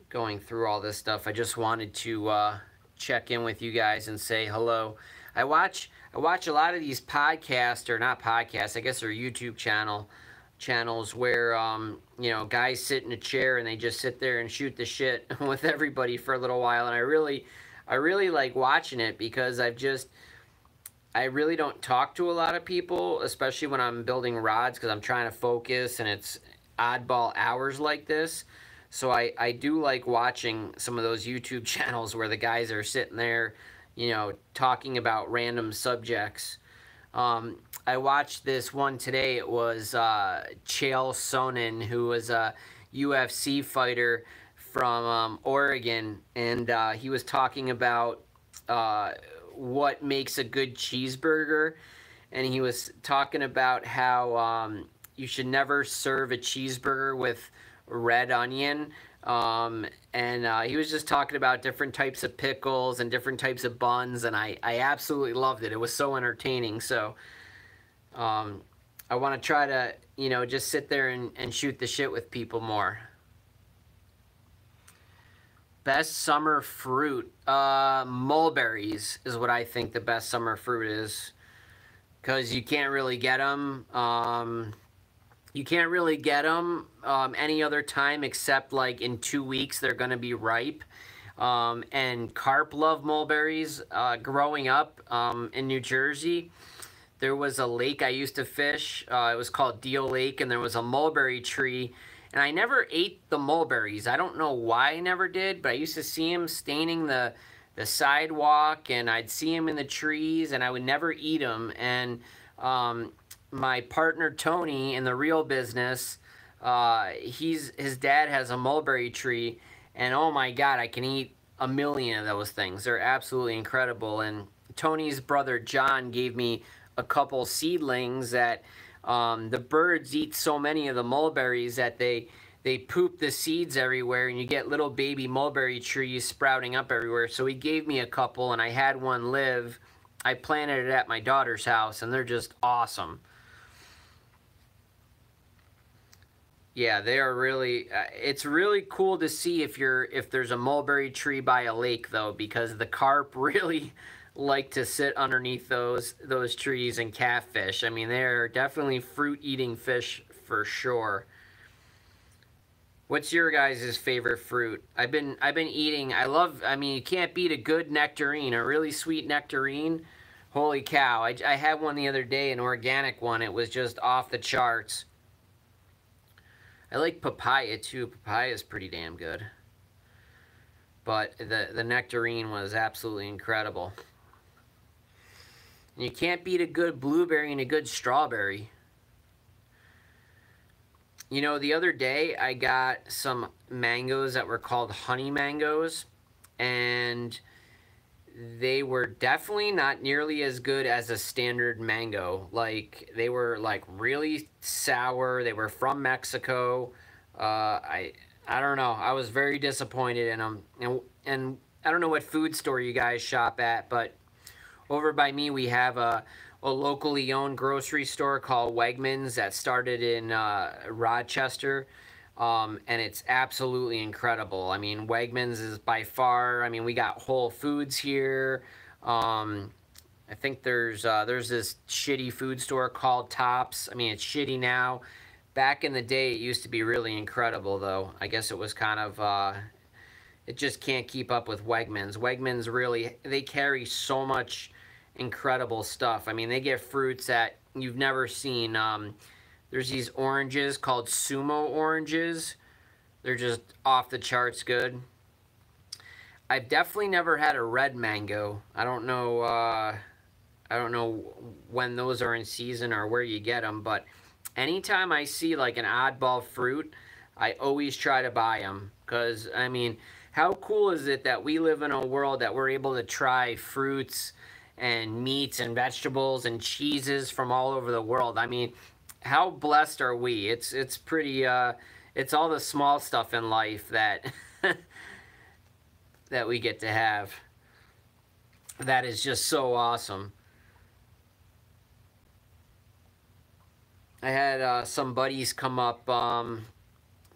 going through all this stuff. I just wanted to uh, check in with you guys and say hello. I watch I watch a lot of these podcasts or not podcasts. I guess they're YouTube channel channels where um, you know guys sit in a chair and they just sit there and shoot the shit [laughs] with everybody for a little while. And I really I really like watching it because I've just I really don't talk to a lot of people, especially when I'm building rods because I'm trying to focus and it's oddball hours like this. So I, I do like watching some of those YouTube [laughs] channels where the guys are sitting there, you know, talking about random subjects. Um, I watched this one today. It was uh, Chael Sonnen, who was a UFC fighter from um, Oregon, and uh, he was talking about uh, what makes a good cheeseburger, and he was talking about how um, you should never serve a cheeseburger with red onion. Um, and uh, he was just talking about different types of pickles and different types of buns, and I, I absolutely loved it. It was so entertaining. So um, I want to try to, you know, just sit there and, and shoot the shit with people more. Best summer fruit. Uh, mulberries is what I think the best summer fruit is. Because you can't really get them. Um, you can't really get them um, any other time except like in two weeks they're going to be ripe. Um, and carp love mulberries. Uh, growing up um, in New Jersey, there was a lake I used to fish. Uh, it was called Deal Lake, and there was a mulberry tree. And I never ate the mulberries. I don't know why I never did, but I used to see them staining the the sidewalk, and I'd see them in the trees, and I would never eat them. And um, my partner Tony in the real business, uh, he's his dad has a mulberry tree, and oh my god, I can eat a million of those things. They're absolutely incredible. And Tony's brother John gave me a couple seedlings that um, the birds eat so many of the mulberries that they they poop the seeds everywhere and you get little baby mulberry trees sprouting up everywhere. So he gave me a couple and I had one live. I planted it at my daughter's house and they're just awesome. Yeah, they are really. Uh, it's really cool to see if you're if there's a mulberry tree by a lake though, because the carp [laughs] really like to sit underneath those those trees and catfish. I mean, they're definitely fruit eating fish for sure. What's your guys' favorite fruit? I've been I've been eating. I love. I mean, you can't beat a good nectarine, a really sweet nectarine. Holy cow! I, I had one the other day, an organic one. It was just off the charts. I like papaya too. Papaya is pretty damn good. But the, the nectarine was absolutely incredible. And you can't beat a good blueberry and a good strawberry. You know, the other day I got some mangoes that were called honey mangoes. And they were definitely not nearly as good as a standard mango. Like they were like really sour. They were from Mexico. Uh, I I don't know. I was very disappointed in them. And and I don't know what food store you guys shop at, but over by me we have a a locally owned grocery store called Wegmans that started in uh, Rochester. Um, and it's absolutely incredible. I mean, Wegmans is by far. I mean, we got Whole Foods here. Um, I think there's uh, there's this shitty food store called Tops. I mean, it's shitty now. Back in the day, it used to be really incredible, though. I guess it was kind of. Uh, it just can't keep up with Wegmans. Wegmans really they carry so much incredible stuff. I mean, they get fruits that you've never seen. Um, there's these oranges called Sumo oranges. They're just off the charts good. I've definitely never had a red mango. I don't know. Uh, I don't know when those are in season or where you get them, but anytime I see like an oddball fruit, I always try to buy them because I mean, how cool is it that we live in a world that we're able to try fruits and meats and vegetables and cheeses from all over the world? I mean, how blessed are we? It's it's pretty uh it's all the small stuff in life that [laughs] that we get to have. That is just so awesome. I had uh, some buddies come up, um,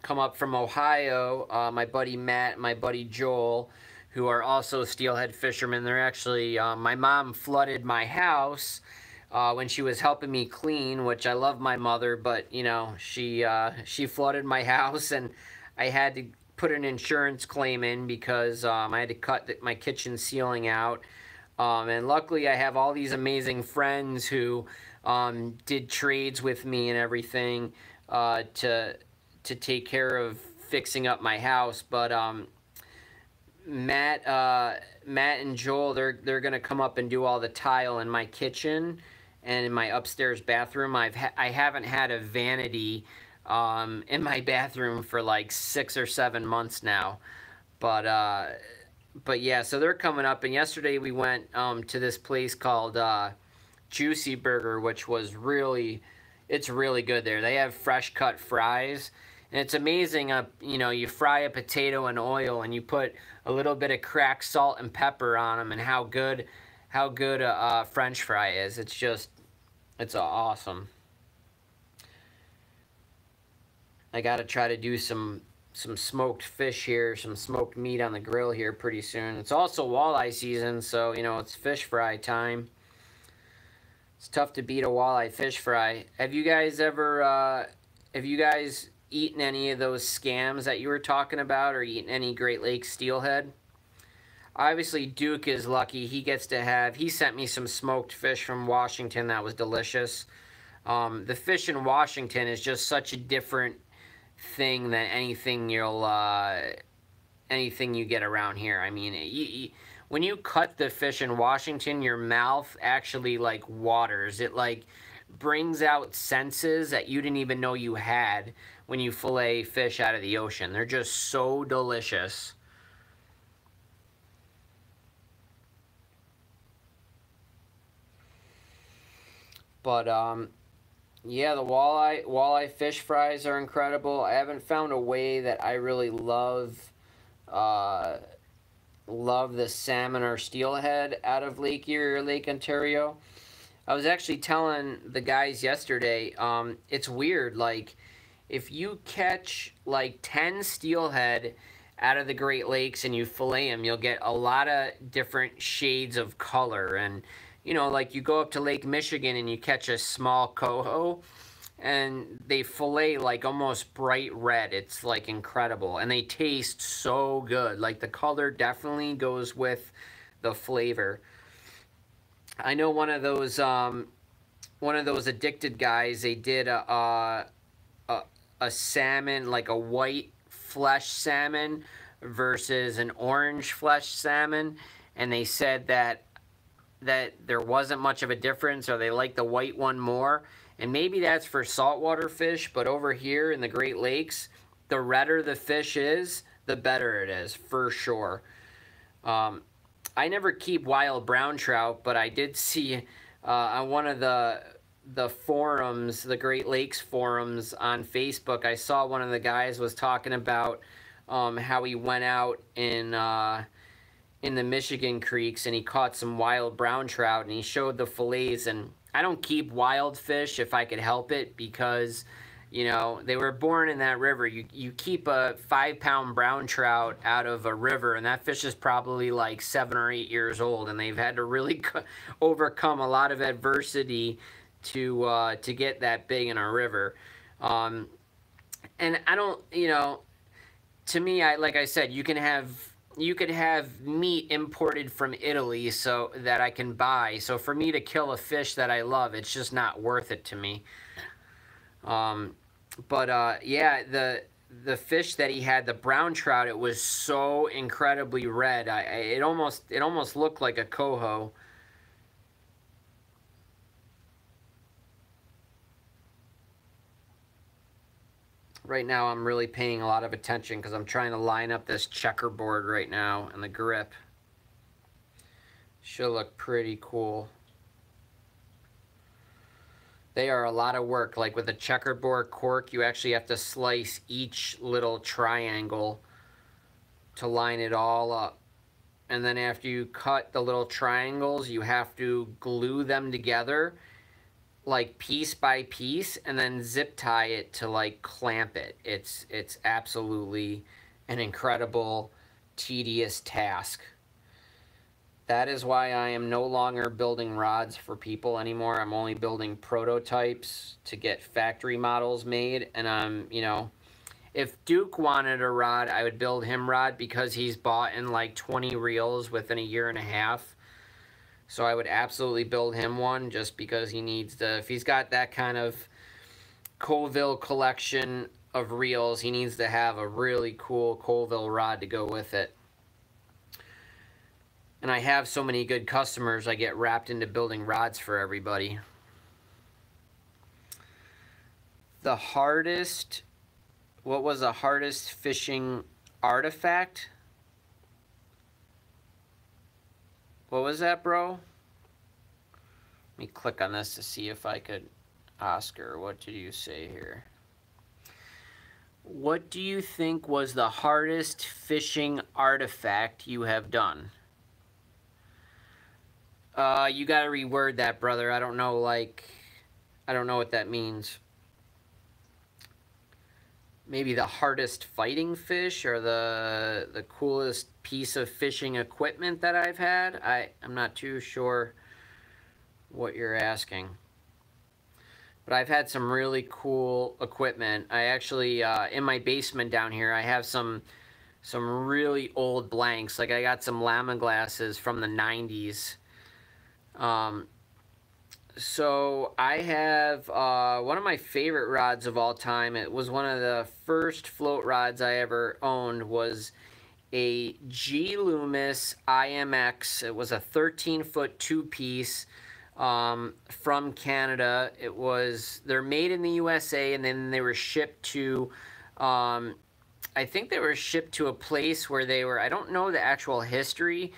come up from Ohio. Uh, my buddy Matt, my buddy Joel, who are also steelhead fishermen. They're actually uh, my mom flooded my house uh, when she was helping me clean, which I love my mother, but you know she uh, she flooded my [laughs] house and I had to put an insurance claim in because um, I had to cut the, my kitchen ceiling out. Um, and luckily, I have all these amazing friends who um, did trades with me and everything uh, to to take care of fixing up my house. But um, Matt, uh, Matt and Joel, they're they're gonna come up and do all the tile in my kitchen and in my upstairs bathroom. I've ha I haven't had a vanity um, in my [laughs] bathroom for like six or seven months now, but. Uh, but yeah, so they're coming up, and yesterday we went um, to this place called uh, Juicy Burger, which was really, it's really good there. They have fresh cut fries, and it's amazing. Uh, you know, you fry a potato in oil, and you put a little bit of cracked salt and pepper on them, and how good, how good a, a French fry is. It's just, it's awesome. I got to try to do some some smoked fish here, some smoked meat on the grill here pretty soon. It's also walleye season, so, you know, it's fish fry time. It's tough to beat a walleye fish fry. Have you guys ever, uh, have you guys eaten any of those skams that you were talking about or eaten any Great Lakes steelhead? Obviously, Duke is lucky. He gets to have, he sent me some smoked fish from Washington that was delicious. Um, the fish in Washington is just such a different thing than anything you'll uh, anything you get around here. I mean, you, you, when you cut the fish in Washington, your mouth actually like waters. It like brings out senses that you didn't even know you had when you fillet fish out of the ocean. They're just so delicious. But um, yeah, the walleye walleye fish fries are incredible. I haven't found a way that I really love uh, love the salmon or steelhead out of Lake Erie or Lake Ontario. I was actually telling the guys yesterday, um, it's weird, like, if you catch, like, 10 steelhead out of the Great Lakes and you fillet them, you'll get a lot of different shades of color, and you know, like you go up to Lake Michigan and you catch a small coho and they fillet like almost bright red. It's like incredible. And they taste so good. Like the color definitely goes with the flavor. I know one of those um, one of those addicted guys, they did a, a, a, a salmon, like a white flesh salmon versus an orange flesh salmon. And they said that that there wasn't much of a difference or they like the white one more. And maybe that's for saltwater fish, but over here in the Great Lakes, the redder the fish is, the better it is, for sure. Um, I never keep wild brown trout, but I did see uh, on one of the the forums, the Great Lakes forums on Facebook, I saw one of the guys was talking about um, how he went out in uh, in the Michigan creeks and he caught some wild brown trout and he showed the fillets and I don't keep wild fish if I could help it because you know they were born in that river. You you keep a five pound brown trout out of a river and that fish is probably like seven or eight years old and they've had to really [laughs] overcome a lot of adversity to uh, to get that big in a river. Um, and I don't you know to me I like I said you can have you could have meat imported from Italy so that I can buy. So for me to kill a fish that I love, it's just not worth it to me. Um, but uh, yeah, the the fish that he had, the brown trout, it was so incredibly red. I, it almost it almost looked like a coho. Right now I'm really paying a lot of attention because I'm trying to line up this checkerboard right now and the grip. Should look pretty cool. They are a lot of work. Like with a checkerboard cork, you actually have to slice each little triangle to line it all up. And then after you cut the little triangles, you have to glue them together like piece by piece and then zip tie it to like clamp it. It's it's absolutely an incredible tedious task. That is why I am no longer building rods for people anymore. I'm only building prototypes to get factory models made and I'm, you know, if Duke wanted a rod, I would build him rod because he's bought in like 20 reels within a year and a half so I would absolutely build him one just because he needs to, if he's got that kind of Colville collection of reels, he needs to have a really cool Colville rod to go with it. And I have so many good customers, I get wrapped into building rods for everybody. The hardest, what was the hardest fishing artifact? What was that, bro? Let me click on this to see if I could... Oscar, what did you say here? What do you think was the hardest fishing artifact you have done? Uh, you gotta reword that, brother. I don't know, like... I don't know what that means. Maybe the hardest fighting fish or the the coolest piece of fishing equipment that I've had. I, I'm not too sure what you're asking. But I've had some really cool equipment. I actually, uh, in my basement down here, I have some some really old blanks. Like I got some Lama glasses from the 90s. Um, so I have uh, one of my favorite rods of all time. It was one of the first float rods I ever owned was a G Loomis IMX. It was a 13 foot two piece um, from Canada. It was, they're made in the USA and then they were shipped to, um, I think they were shipped to a place where they were, I don't know the actual history,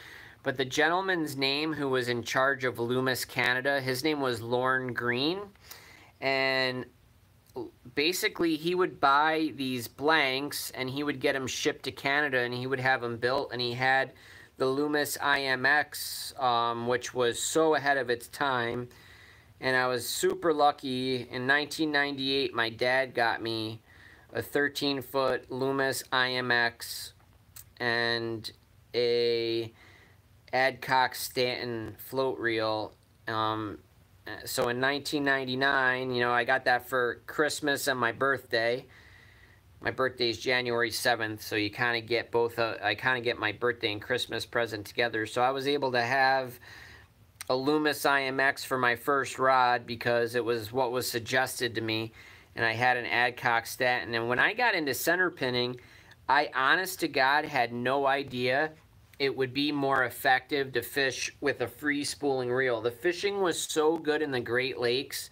but the gentleman's name who was in charge of Loomis Canada, his name was Lorne Green. And basically he would buy these blanks and he would get them shipped to Canada and he would have them built. And he had the Loomis IMX um, which was so ahead of its time. And I was super lucky. In 1998 my dad got me a 13 foot Loomis IMX and a Adcock Stanton float reel um, so in 1999, you know, I got that for Christmas and my birthday. My birthday is January 7th, so you kind of get both, uh, I kind of get my birthday and Christmas present together. So I was able to have a Loomis IMX for my first rod because it was what was suggested to me. And I had an Adcock Stanton. And when I got into center pinning, I honest to God had no idea it would be more effective to fish with a free spooling reel. The fishing was so good in the Great Lakes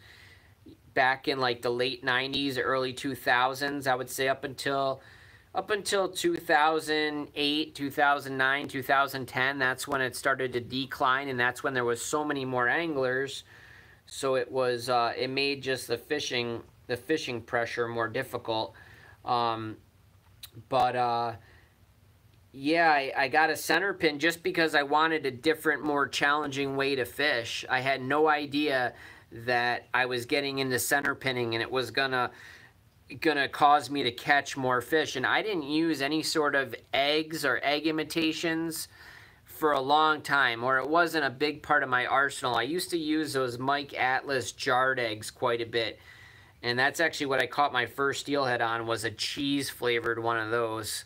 back in like the late 90s, early 2000s, I would say up until up until 2008, 2009, 2010, that's when it started to decline and that's when there was so many more anglers. So it was uh, it made just the fishing the fishing pressure more difficult. Um, but uh, yeah, I, I, got a center pin just because I wanted a different, more challenging way to fish. I had no idea that I was getting into center pinning and it was gonna gonna cause me to catch more fish. And I didn't use any sort of eggs or egg imitations for a long time, or it wasn't a big part of my arsenal. I used to use those Mike Atlas jarred eggs quite a bit. And that's actually what I caught my first steelhead on was a cheese flavored one of those.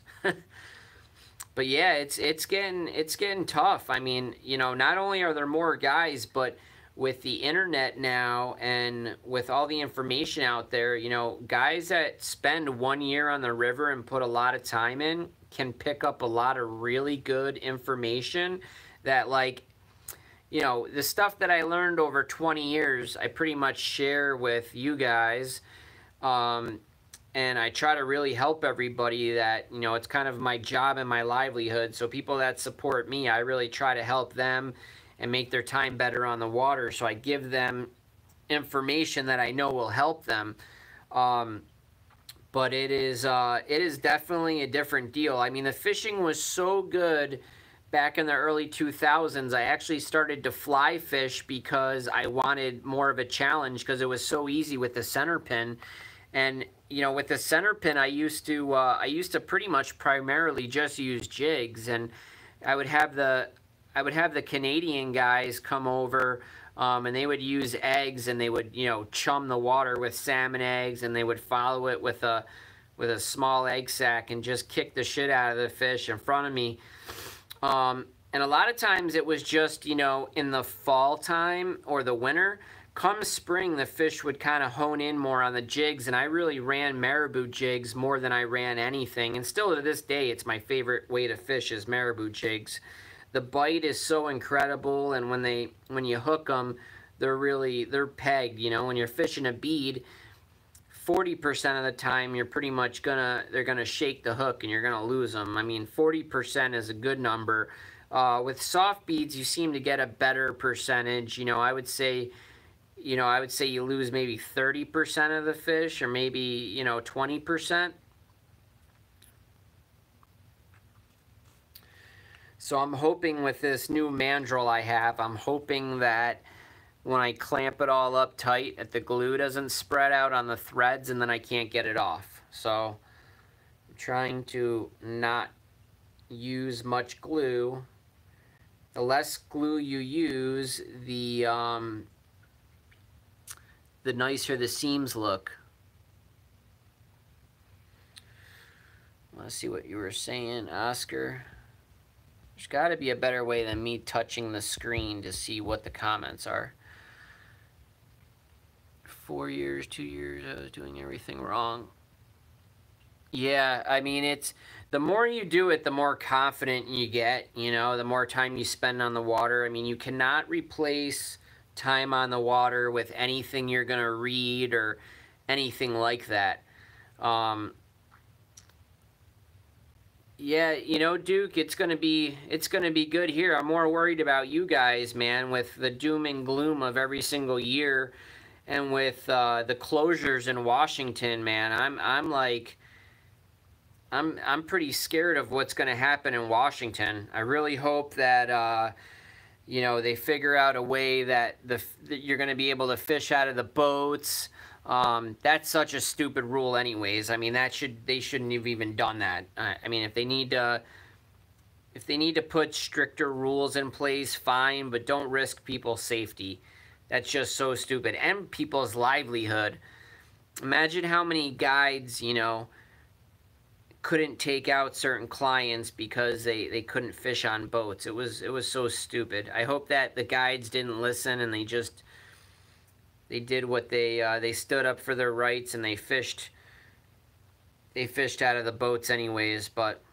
But yeah, it's it's getting it's getting tough. I mean, you know, not only are there more guys, but with the internet now and with all the information out there, you know, guys that spend one year on the river and put a lot of time in can pick up a lot of really good information that like you know, the stuff that I learned over 20 years, I pretty much share with you guys. Um, and I try to really help everybody that, you know, it's kind of my job and my livelihood. So people that support me, I really try to help them and make their time better on the water. So I give them information that I know will help them. Um, but it is uh, it is definitely a different deal. I mean, the fishing was so good back in the early 2000s. I actually started to fly fish because I wanted more of a challenge because it was so easy with the center pin. And you know, with the center pin, I used to uh, I used to pretty much primarily just use jigs, and I would have the I would have the Canadian guys come over um, and they would use eggs and they would you know chum the water with salmon eggs and they would follow it with a with a small egg sack and just kick the shit out of the fish in front of me. Um, and a lot of times it was just you know in the fall time or the winter come spring the fish would kind of hone in more on the jigs and i really ran marabou jigs more than i ran anything and still to this day it's my favorite way to fish is marabou jigs. The bite is so incredible and when they when you hook them they're really they're pegged you know? When you're fishing a bead 40% of the time you're pretty much gonna they're gonna shake the hook and you're gonna lose them I mean 40% is a good number. Uh, with soft beads you seem to get a better percentage you know? I would say you know I would say you lose maybe 30% of the fish or maybe you know 20% So I'm hoping with this new mandrel I have, I'm hoping that when I clamp it all up tight, that the glue doesn't spread out on the threads and then I can't get it off. So I'm trying to not use much glue. The less glue you use, the um, the nicer the seams look. Let's see what you were saying, Oscar. There's got to be a better way than me touching the screen to see what the comments are. Four years, two years, I was doing everything wrong. Yeah, I mean, it's the more you do it, the more confident you get, you know, the more time you spend on the water. I mean, you cannot replace time on the water with anything you're going to read or anything like that. Um, yeah, you know, Duke, it's gonna be it's gonna be good here. I'm more worried about you guys, man, with the doom and gloom of every single year, and with uh, the closures in Washington, man. I'm I'm like, I'm I'm pretty scared of what's gonna happen in Washington. I really hope that. Uh, you know, they figure out a way that the that you're going to be able to fish out of the boats. Um, that's such a stupid rule, anyways. I mean, that should they shouldn't have even done that. I, I mean, if they need to, if they need to put stricter rules in place, fine, but don't risk people's safety. That's just so stupid and people's livelihood. Imagine how many guides, you know, couldn't take out certain clients because they, they couldn't fish on boats. It was it was so stupid. I hope that the guides didn't listen and they just they did what they uh, they stood up for their rights and they fished they fished out of the boats anyways but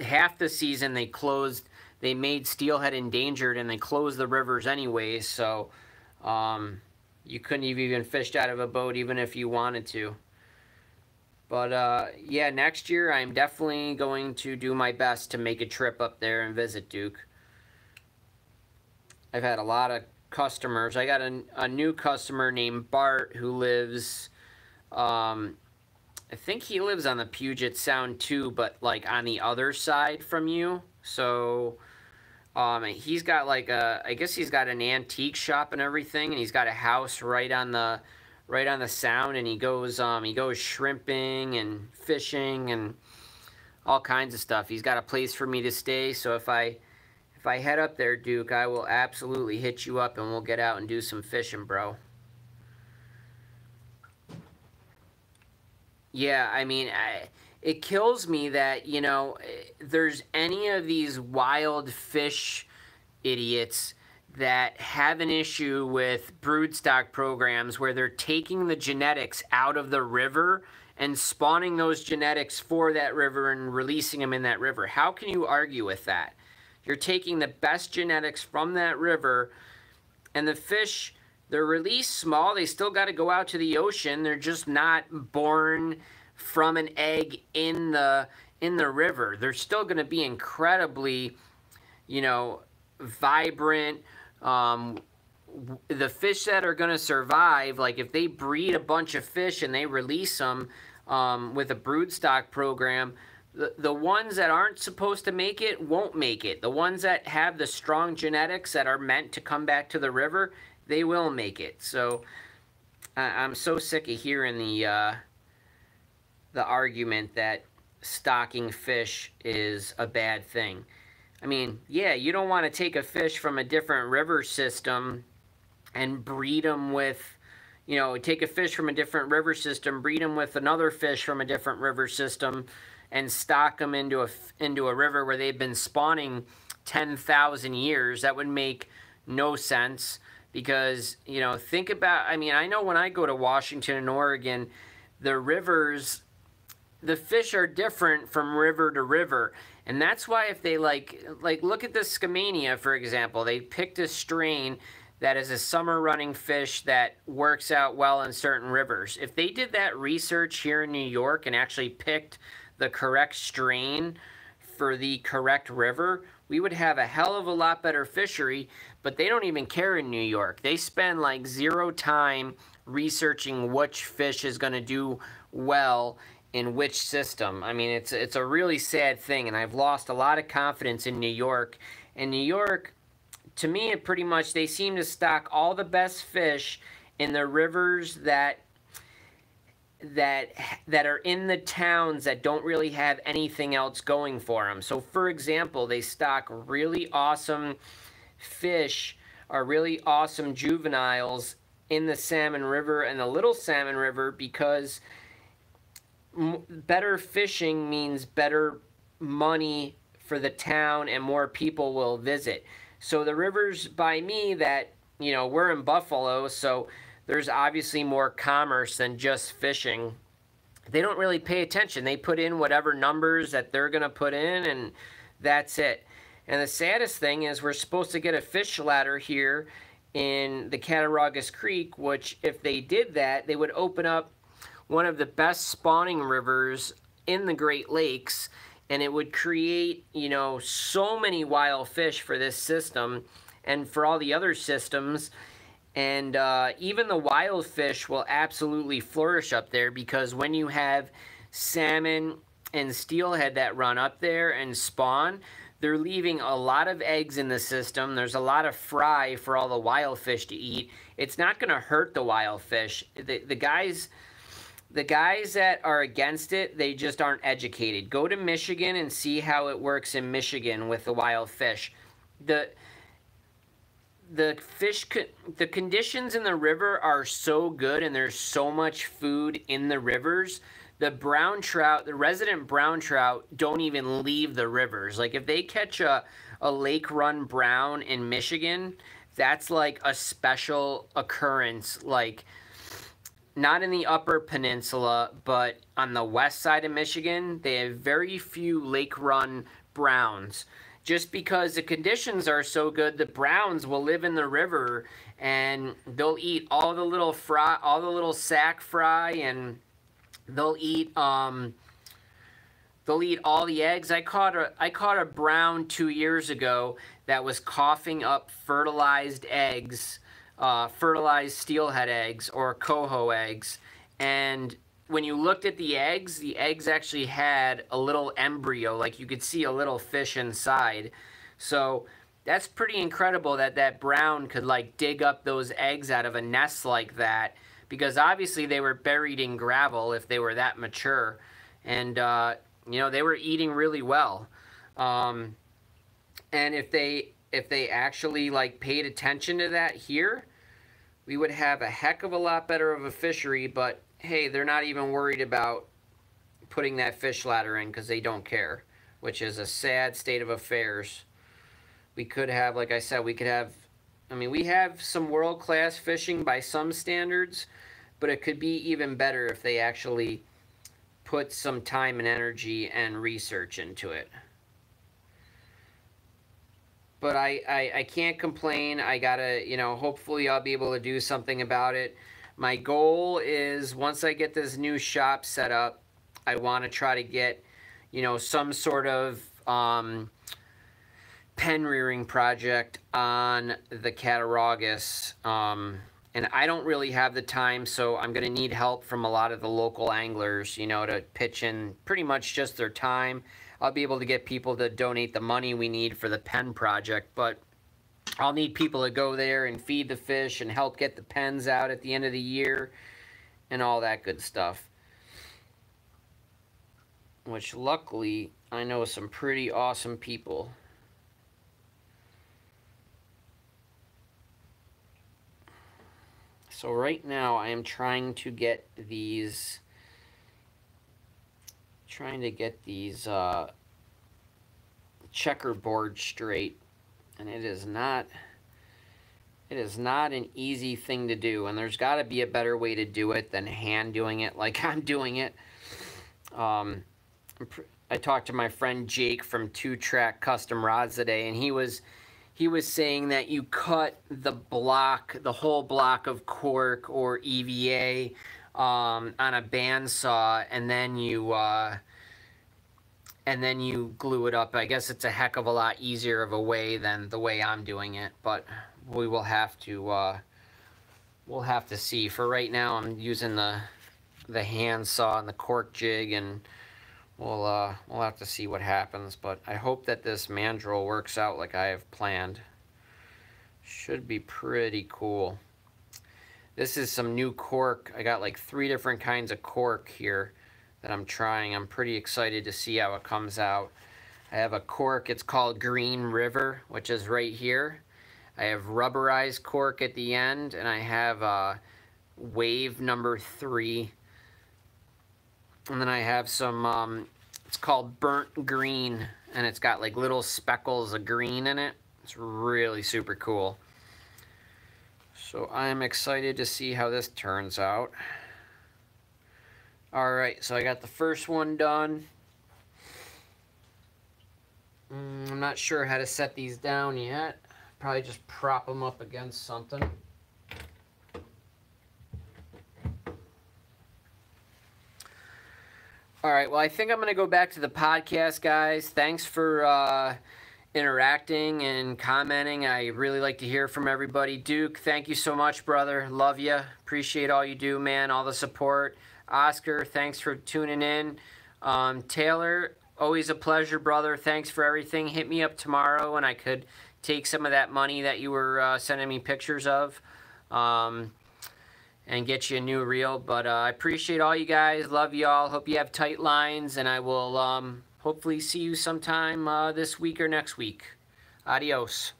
half the season they closed they made steelhead endangered and they closed the rivers anyways so um, you couldn't have even fished out of a boat even if you wanted to but uh, yeah next year I'm definitely going to do my best to make a trip up there and visit Duke I've had a lot of customers. I got a, a new customer named Bart who lives, um, I think he lives on the Puget Sound too, but like on the other side from you. So um, he's got like a, I guess he's got an antique shop and everything, and he's got a house right on the, right on the Sound, and he goes, um, he goes shrimping and fishing and all kinds of stuff. He's got a place for me to stay, so if I if I head up there, Duke, I will absolutely hit you up and we'll get out and do some fishing, bro. Yeah, I mean, I, it kills me that, you know, there's any of these wild fish idiots that have an issue with broodstock programs where they're taking the genetics out of the river and spawning those genetics for that river and releasing them in that river. How can you argue with that? You're taking the best genetics from that river, and the fish they're released small. They still got to go out to the ocean. They're just not born from an egg in the in the river. They're still going to be incredibly, you know, vibrant. Um, the fish that are going to survive, like if they breed a bunch of fish and they release them um, with a brood stock program, the, the ones that aren't supposed to make it won't make it. The ones that have the strong genetics that are meant to come back to the river, they will make it. So I'm so sick of hearing the uh, the argument that stocking fish is a bad thing. I mean, yeah, you don't want to take a fish from a different river system and breed them with, you know, take a fish from a different river system, breed them with another fish from a different river system, and stock them into a into a river where they've been spawning 10,000 years. That would make no sense because, you know, think about I mean, I know when I go to Washington and Oregon, the rivers the fish are different from river to river. And that's why if they like like look at the Skamania for example, they picked a strain that is a summer running fish that works out well in certain rivers. If they did that research here in New York and actually picked the correct strain for the correct river, we would have a hell of a lot better fishery, but they don't even care in New York. They spend like zero time researching which fish is going to do well in which system. I mean, it's it's a really sad thing, and I've lost a lot of confidence in New York. And New York, to me, it pretty much they seem to stock all the best fish in the rivers that that that are in the towns that don't really have anything else going for them. So, for example, they stock really awesome fish or really awesome juveniles in the Salmon River and the Little Salmon River because better fishing means better money for the town and more people will visit. So the rivers by me that, you know, we're in Buffalo, so there's obviously more commerce than just fishing. They don't really pay attention. They put in whatever numbers that they're going to put in and that's it. And the saddest thing is we're supposed to get a fish ladder here in the Cattaraugus Creek, which if they did that, they would open up one of the best spawning rivers in the Great Lakes and it would create, you know, so many wild fish for this system and for all the other systems. And uh, even the wild fish will absolutely flourish up there because when you have salmon and steelhead that run up there and spawn, they're leaving a lot of eggs in the system. There's a lot of fry for all the wild fish to eat. It's not going to hurt the wild fish. The, the guys the guys that are against it, they just aren't educated. Go to Michigan and see how it works in Michigan with the wild fish. The the fish the conditions in the river are so good and there's so much food in the rivers the brown trout the resident brown trout don't even leave the rivers like if they catch a, a lake run brown in michigan that's like a special occurrence like not in the upper peninsula, but on the west side of Michigan, they have very few lake run browns. Just because the conditions are so good, the browns will live in the river and they'll eat all the little fry, all the little sac fry, and they'll eat um, they'll eat all the eggs. I caught a I caught a brown two years ago that was coughing up fertilized eggs uh, fertilized steelhead eggs or coho eggs. And when you looked at the eggs, the eggs actually had a little embryo, like you could see a little fish inside. So that's pretty incredible that that brown could like dig up those eggs out of a nest like that because obviously they were buried in gravel if they were that mature. And, uh, you know, they were eating really well. Um, and if they if they actually like paid attention to that here, we would have a heck of a lot better of a fishery, but hey, they're not even worried about putting that fish ladder in because they don't care, which is a sad state of affairs. We could have, like I said, we could have, I mean, we have some world-class fishing by some standards, but it could be even better if they actually put some time and energy and research into it. But I, I, I can't complain. I gotta, you know, hopefully I'll be able to do something about it. My goal is once I get this new shop set up, I want to try to get, you know, some sort of um, pen rearing project on the Cattaraugus. Um, and I don't really have the time, so I'm going to need help from a lot of the local anglers, you know, to pitch in pretty much just their time. I'll be able to get people to donate the money we need for the pen project, but I'll need people to go there and feed the fish and help get the pens out at the end of the year and all that good stuff. Which luckily, I know some pretty awesome people. So right now I am trying to get these trying to get these uh, checkerboard straight and it is not it is not an easy thing to do and there's got to be a better way to do it than hand doing it like [laughs] I'm doing it. Um, I talked to my friend Jake from Two Track Custom Rods today and he was he was saying that you cut the block the whole block of cork or EVA um, on a bandsaw and then you uh, and then you glue it up. I guess it's a heck of a lot easier of a way than the way I'm doing it, but we will have to uh, we'll have to see. For right now, I'm using the the hand saw and the cork jig, and we'll uh, we'll have to see what happens. But I hope that this mandrel works out like I have planned. Should be pretty cool. This is some new cork. I got like three different kinds of cork here that I'm trying. I'm pretty excited to see how it comes out. I have a cork, it's called Green River, which is right here. I have rubberized cork at the end, and I have uh, wave number three. And then I have some, um, it's called burnt green, and it's got like little speckles of green in it. It's really super cool. So I'm excited to see how this turns out. Alright, so I got the first one done. Mm, I'm not sure how to set these down yet. Probably just prop them up against something. All right, well, I think I'm going to go back to the podcast, guys. Thanks for uh, interacting and commenting. I really like to hear from everybody. Duke, thank you so much, brother. Love you. Appreciate all you do, man, all the support. Oscar, thanks for tuning in. Um, Taylor, always a pleasure, brother. Thanks for everything. Hit me up tomorrow and I could take some of that money that you were uh, sending me pictures of um, and get you a new reel. But uh, I appreciate all you guys. Love you all. Hope you have tight lines and I will um, hopefully see you sometime uh, this week or next week. Adios.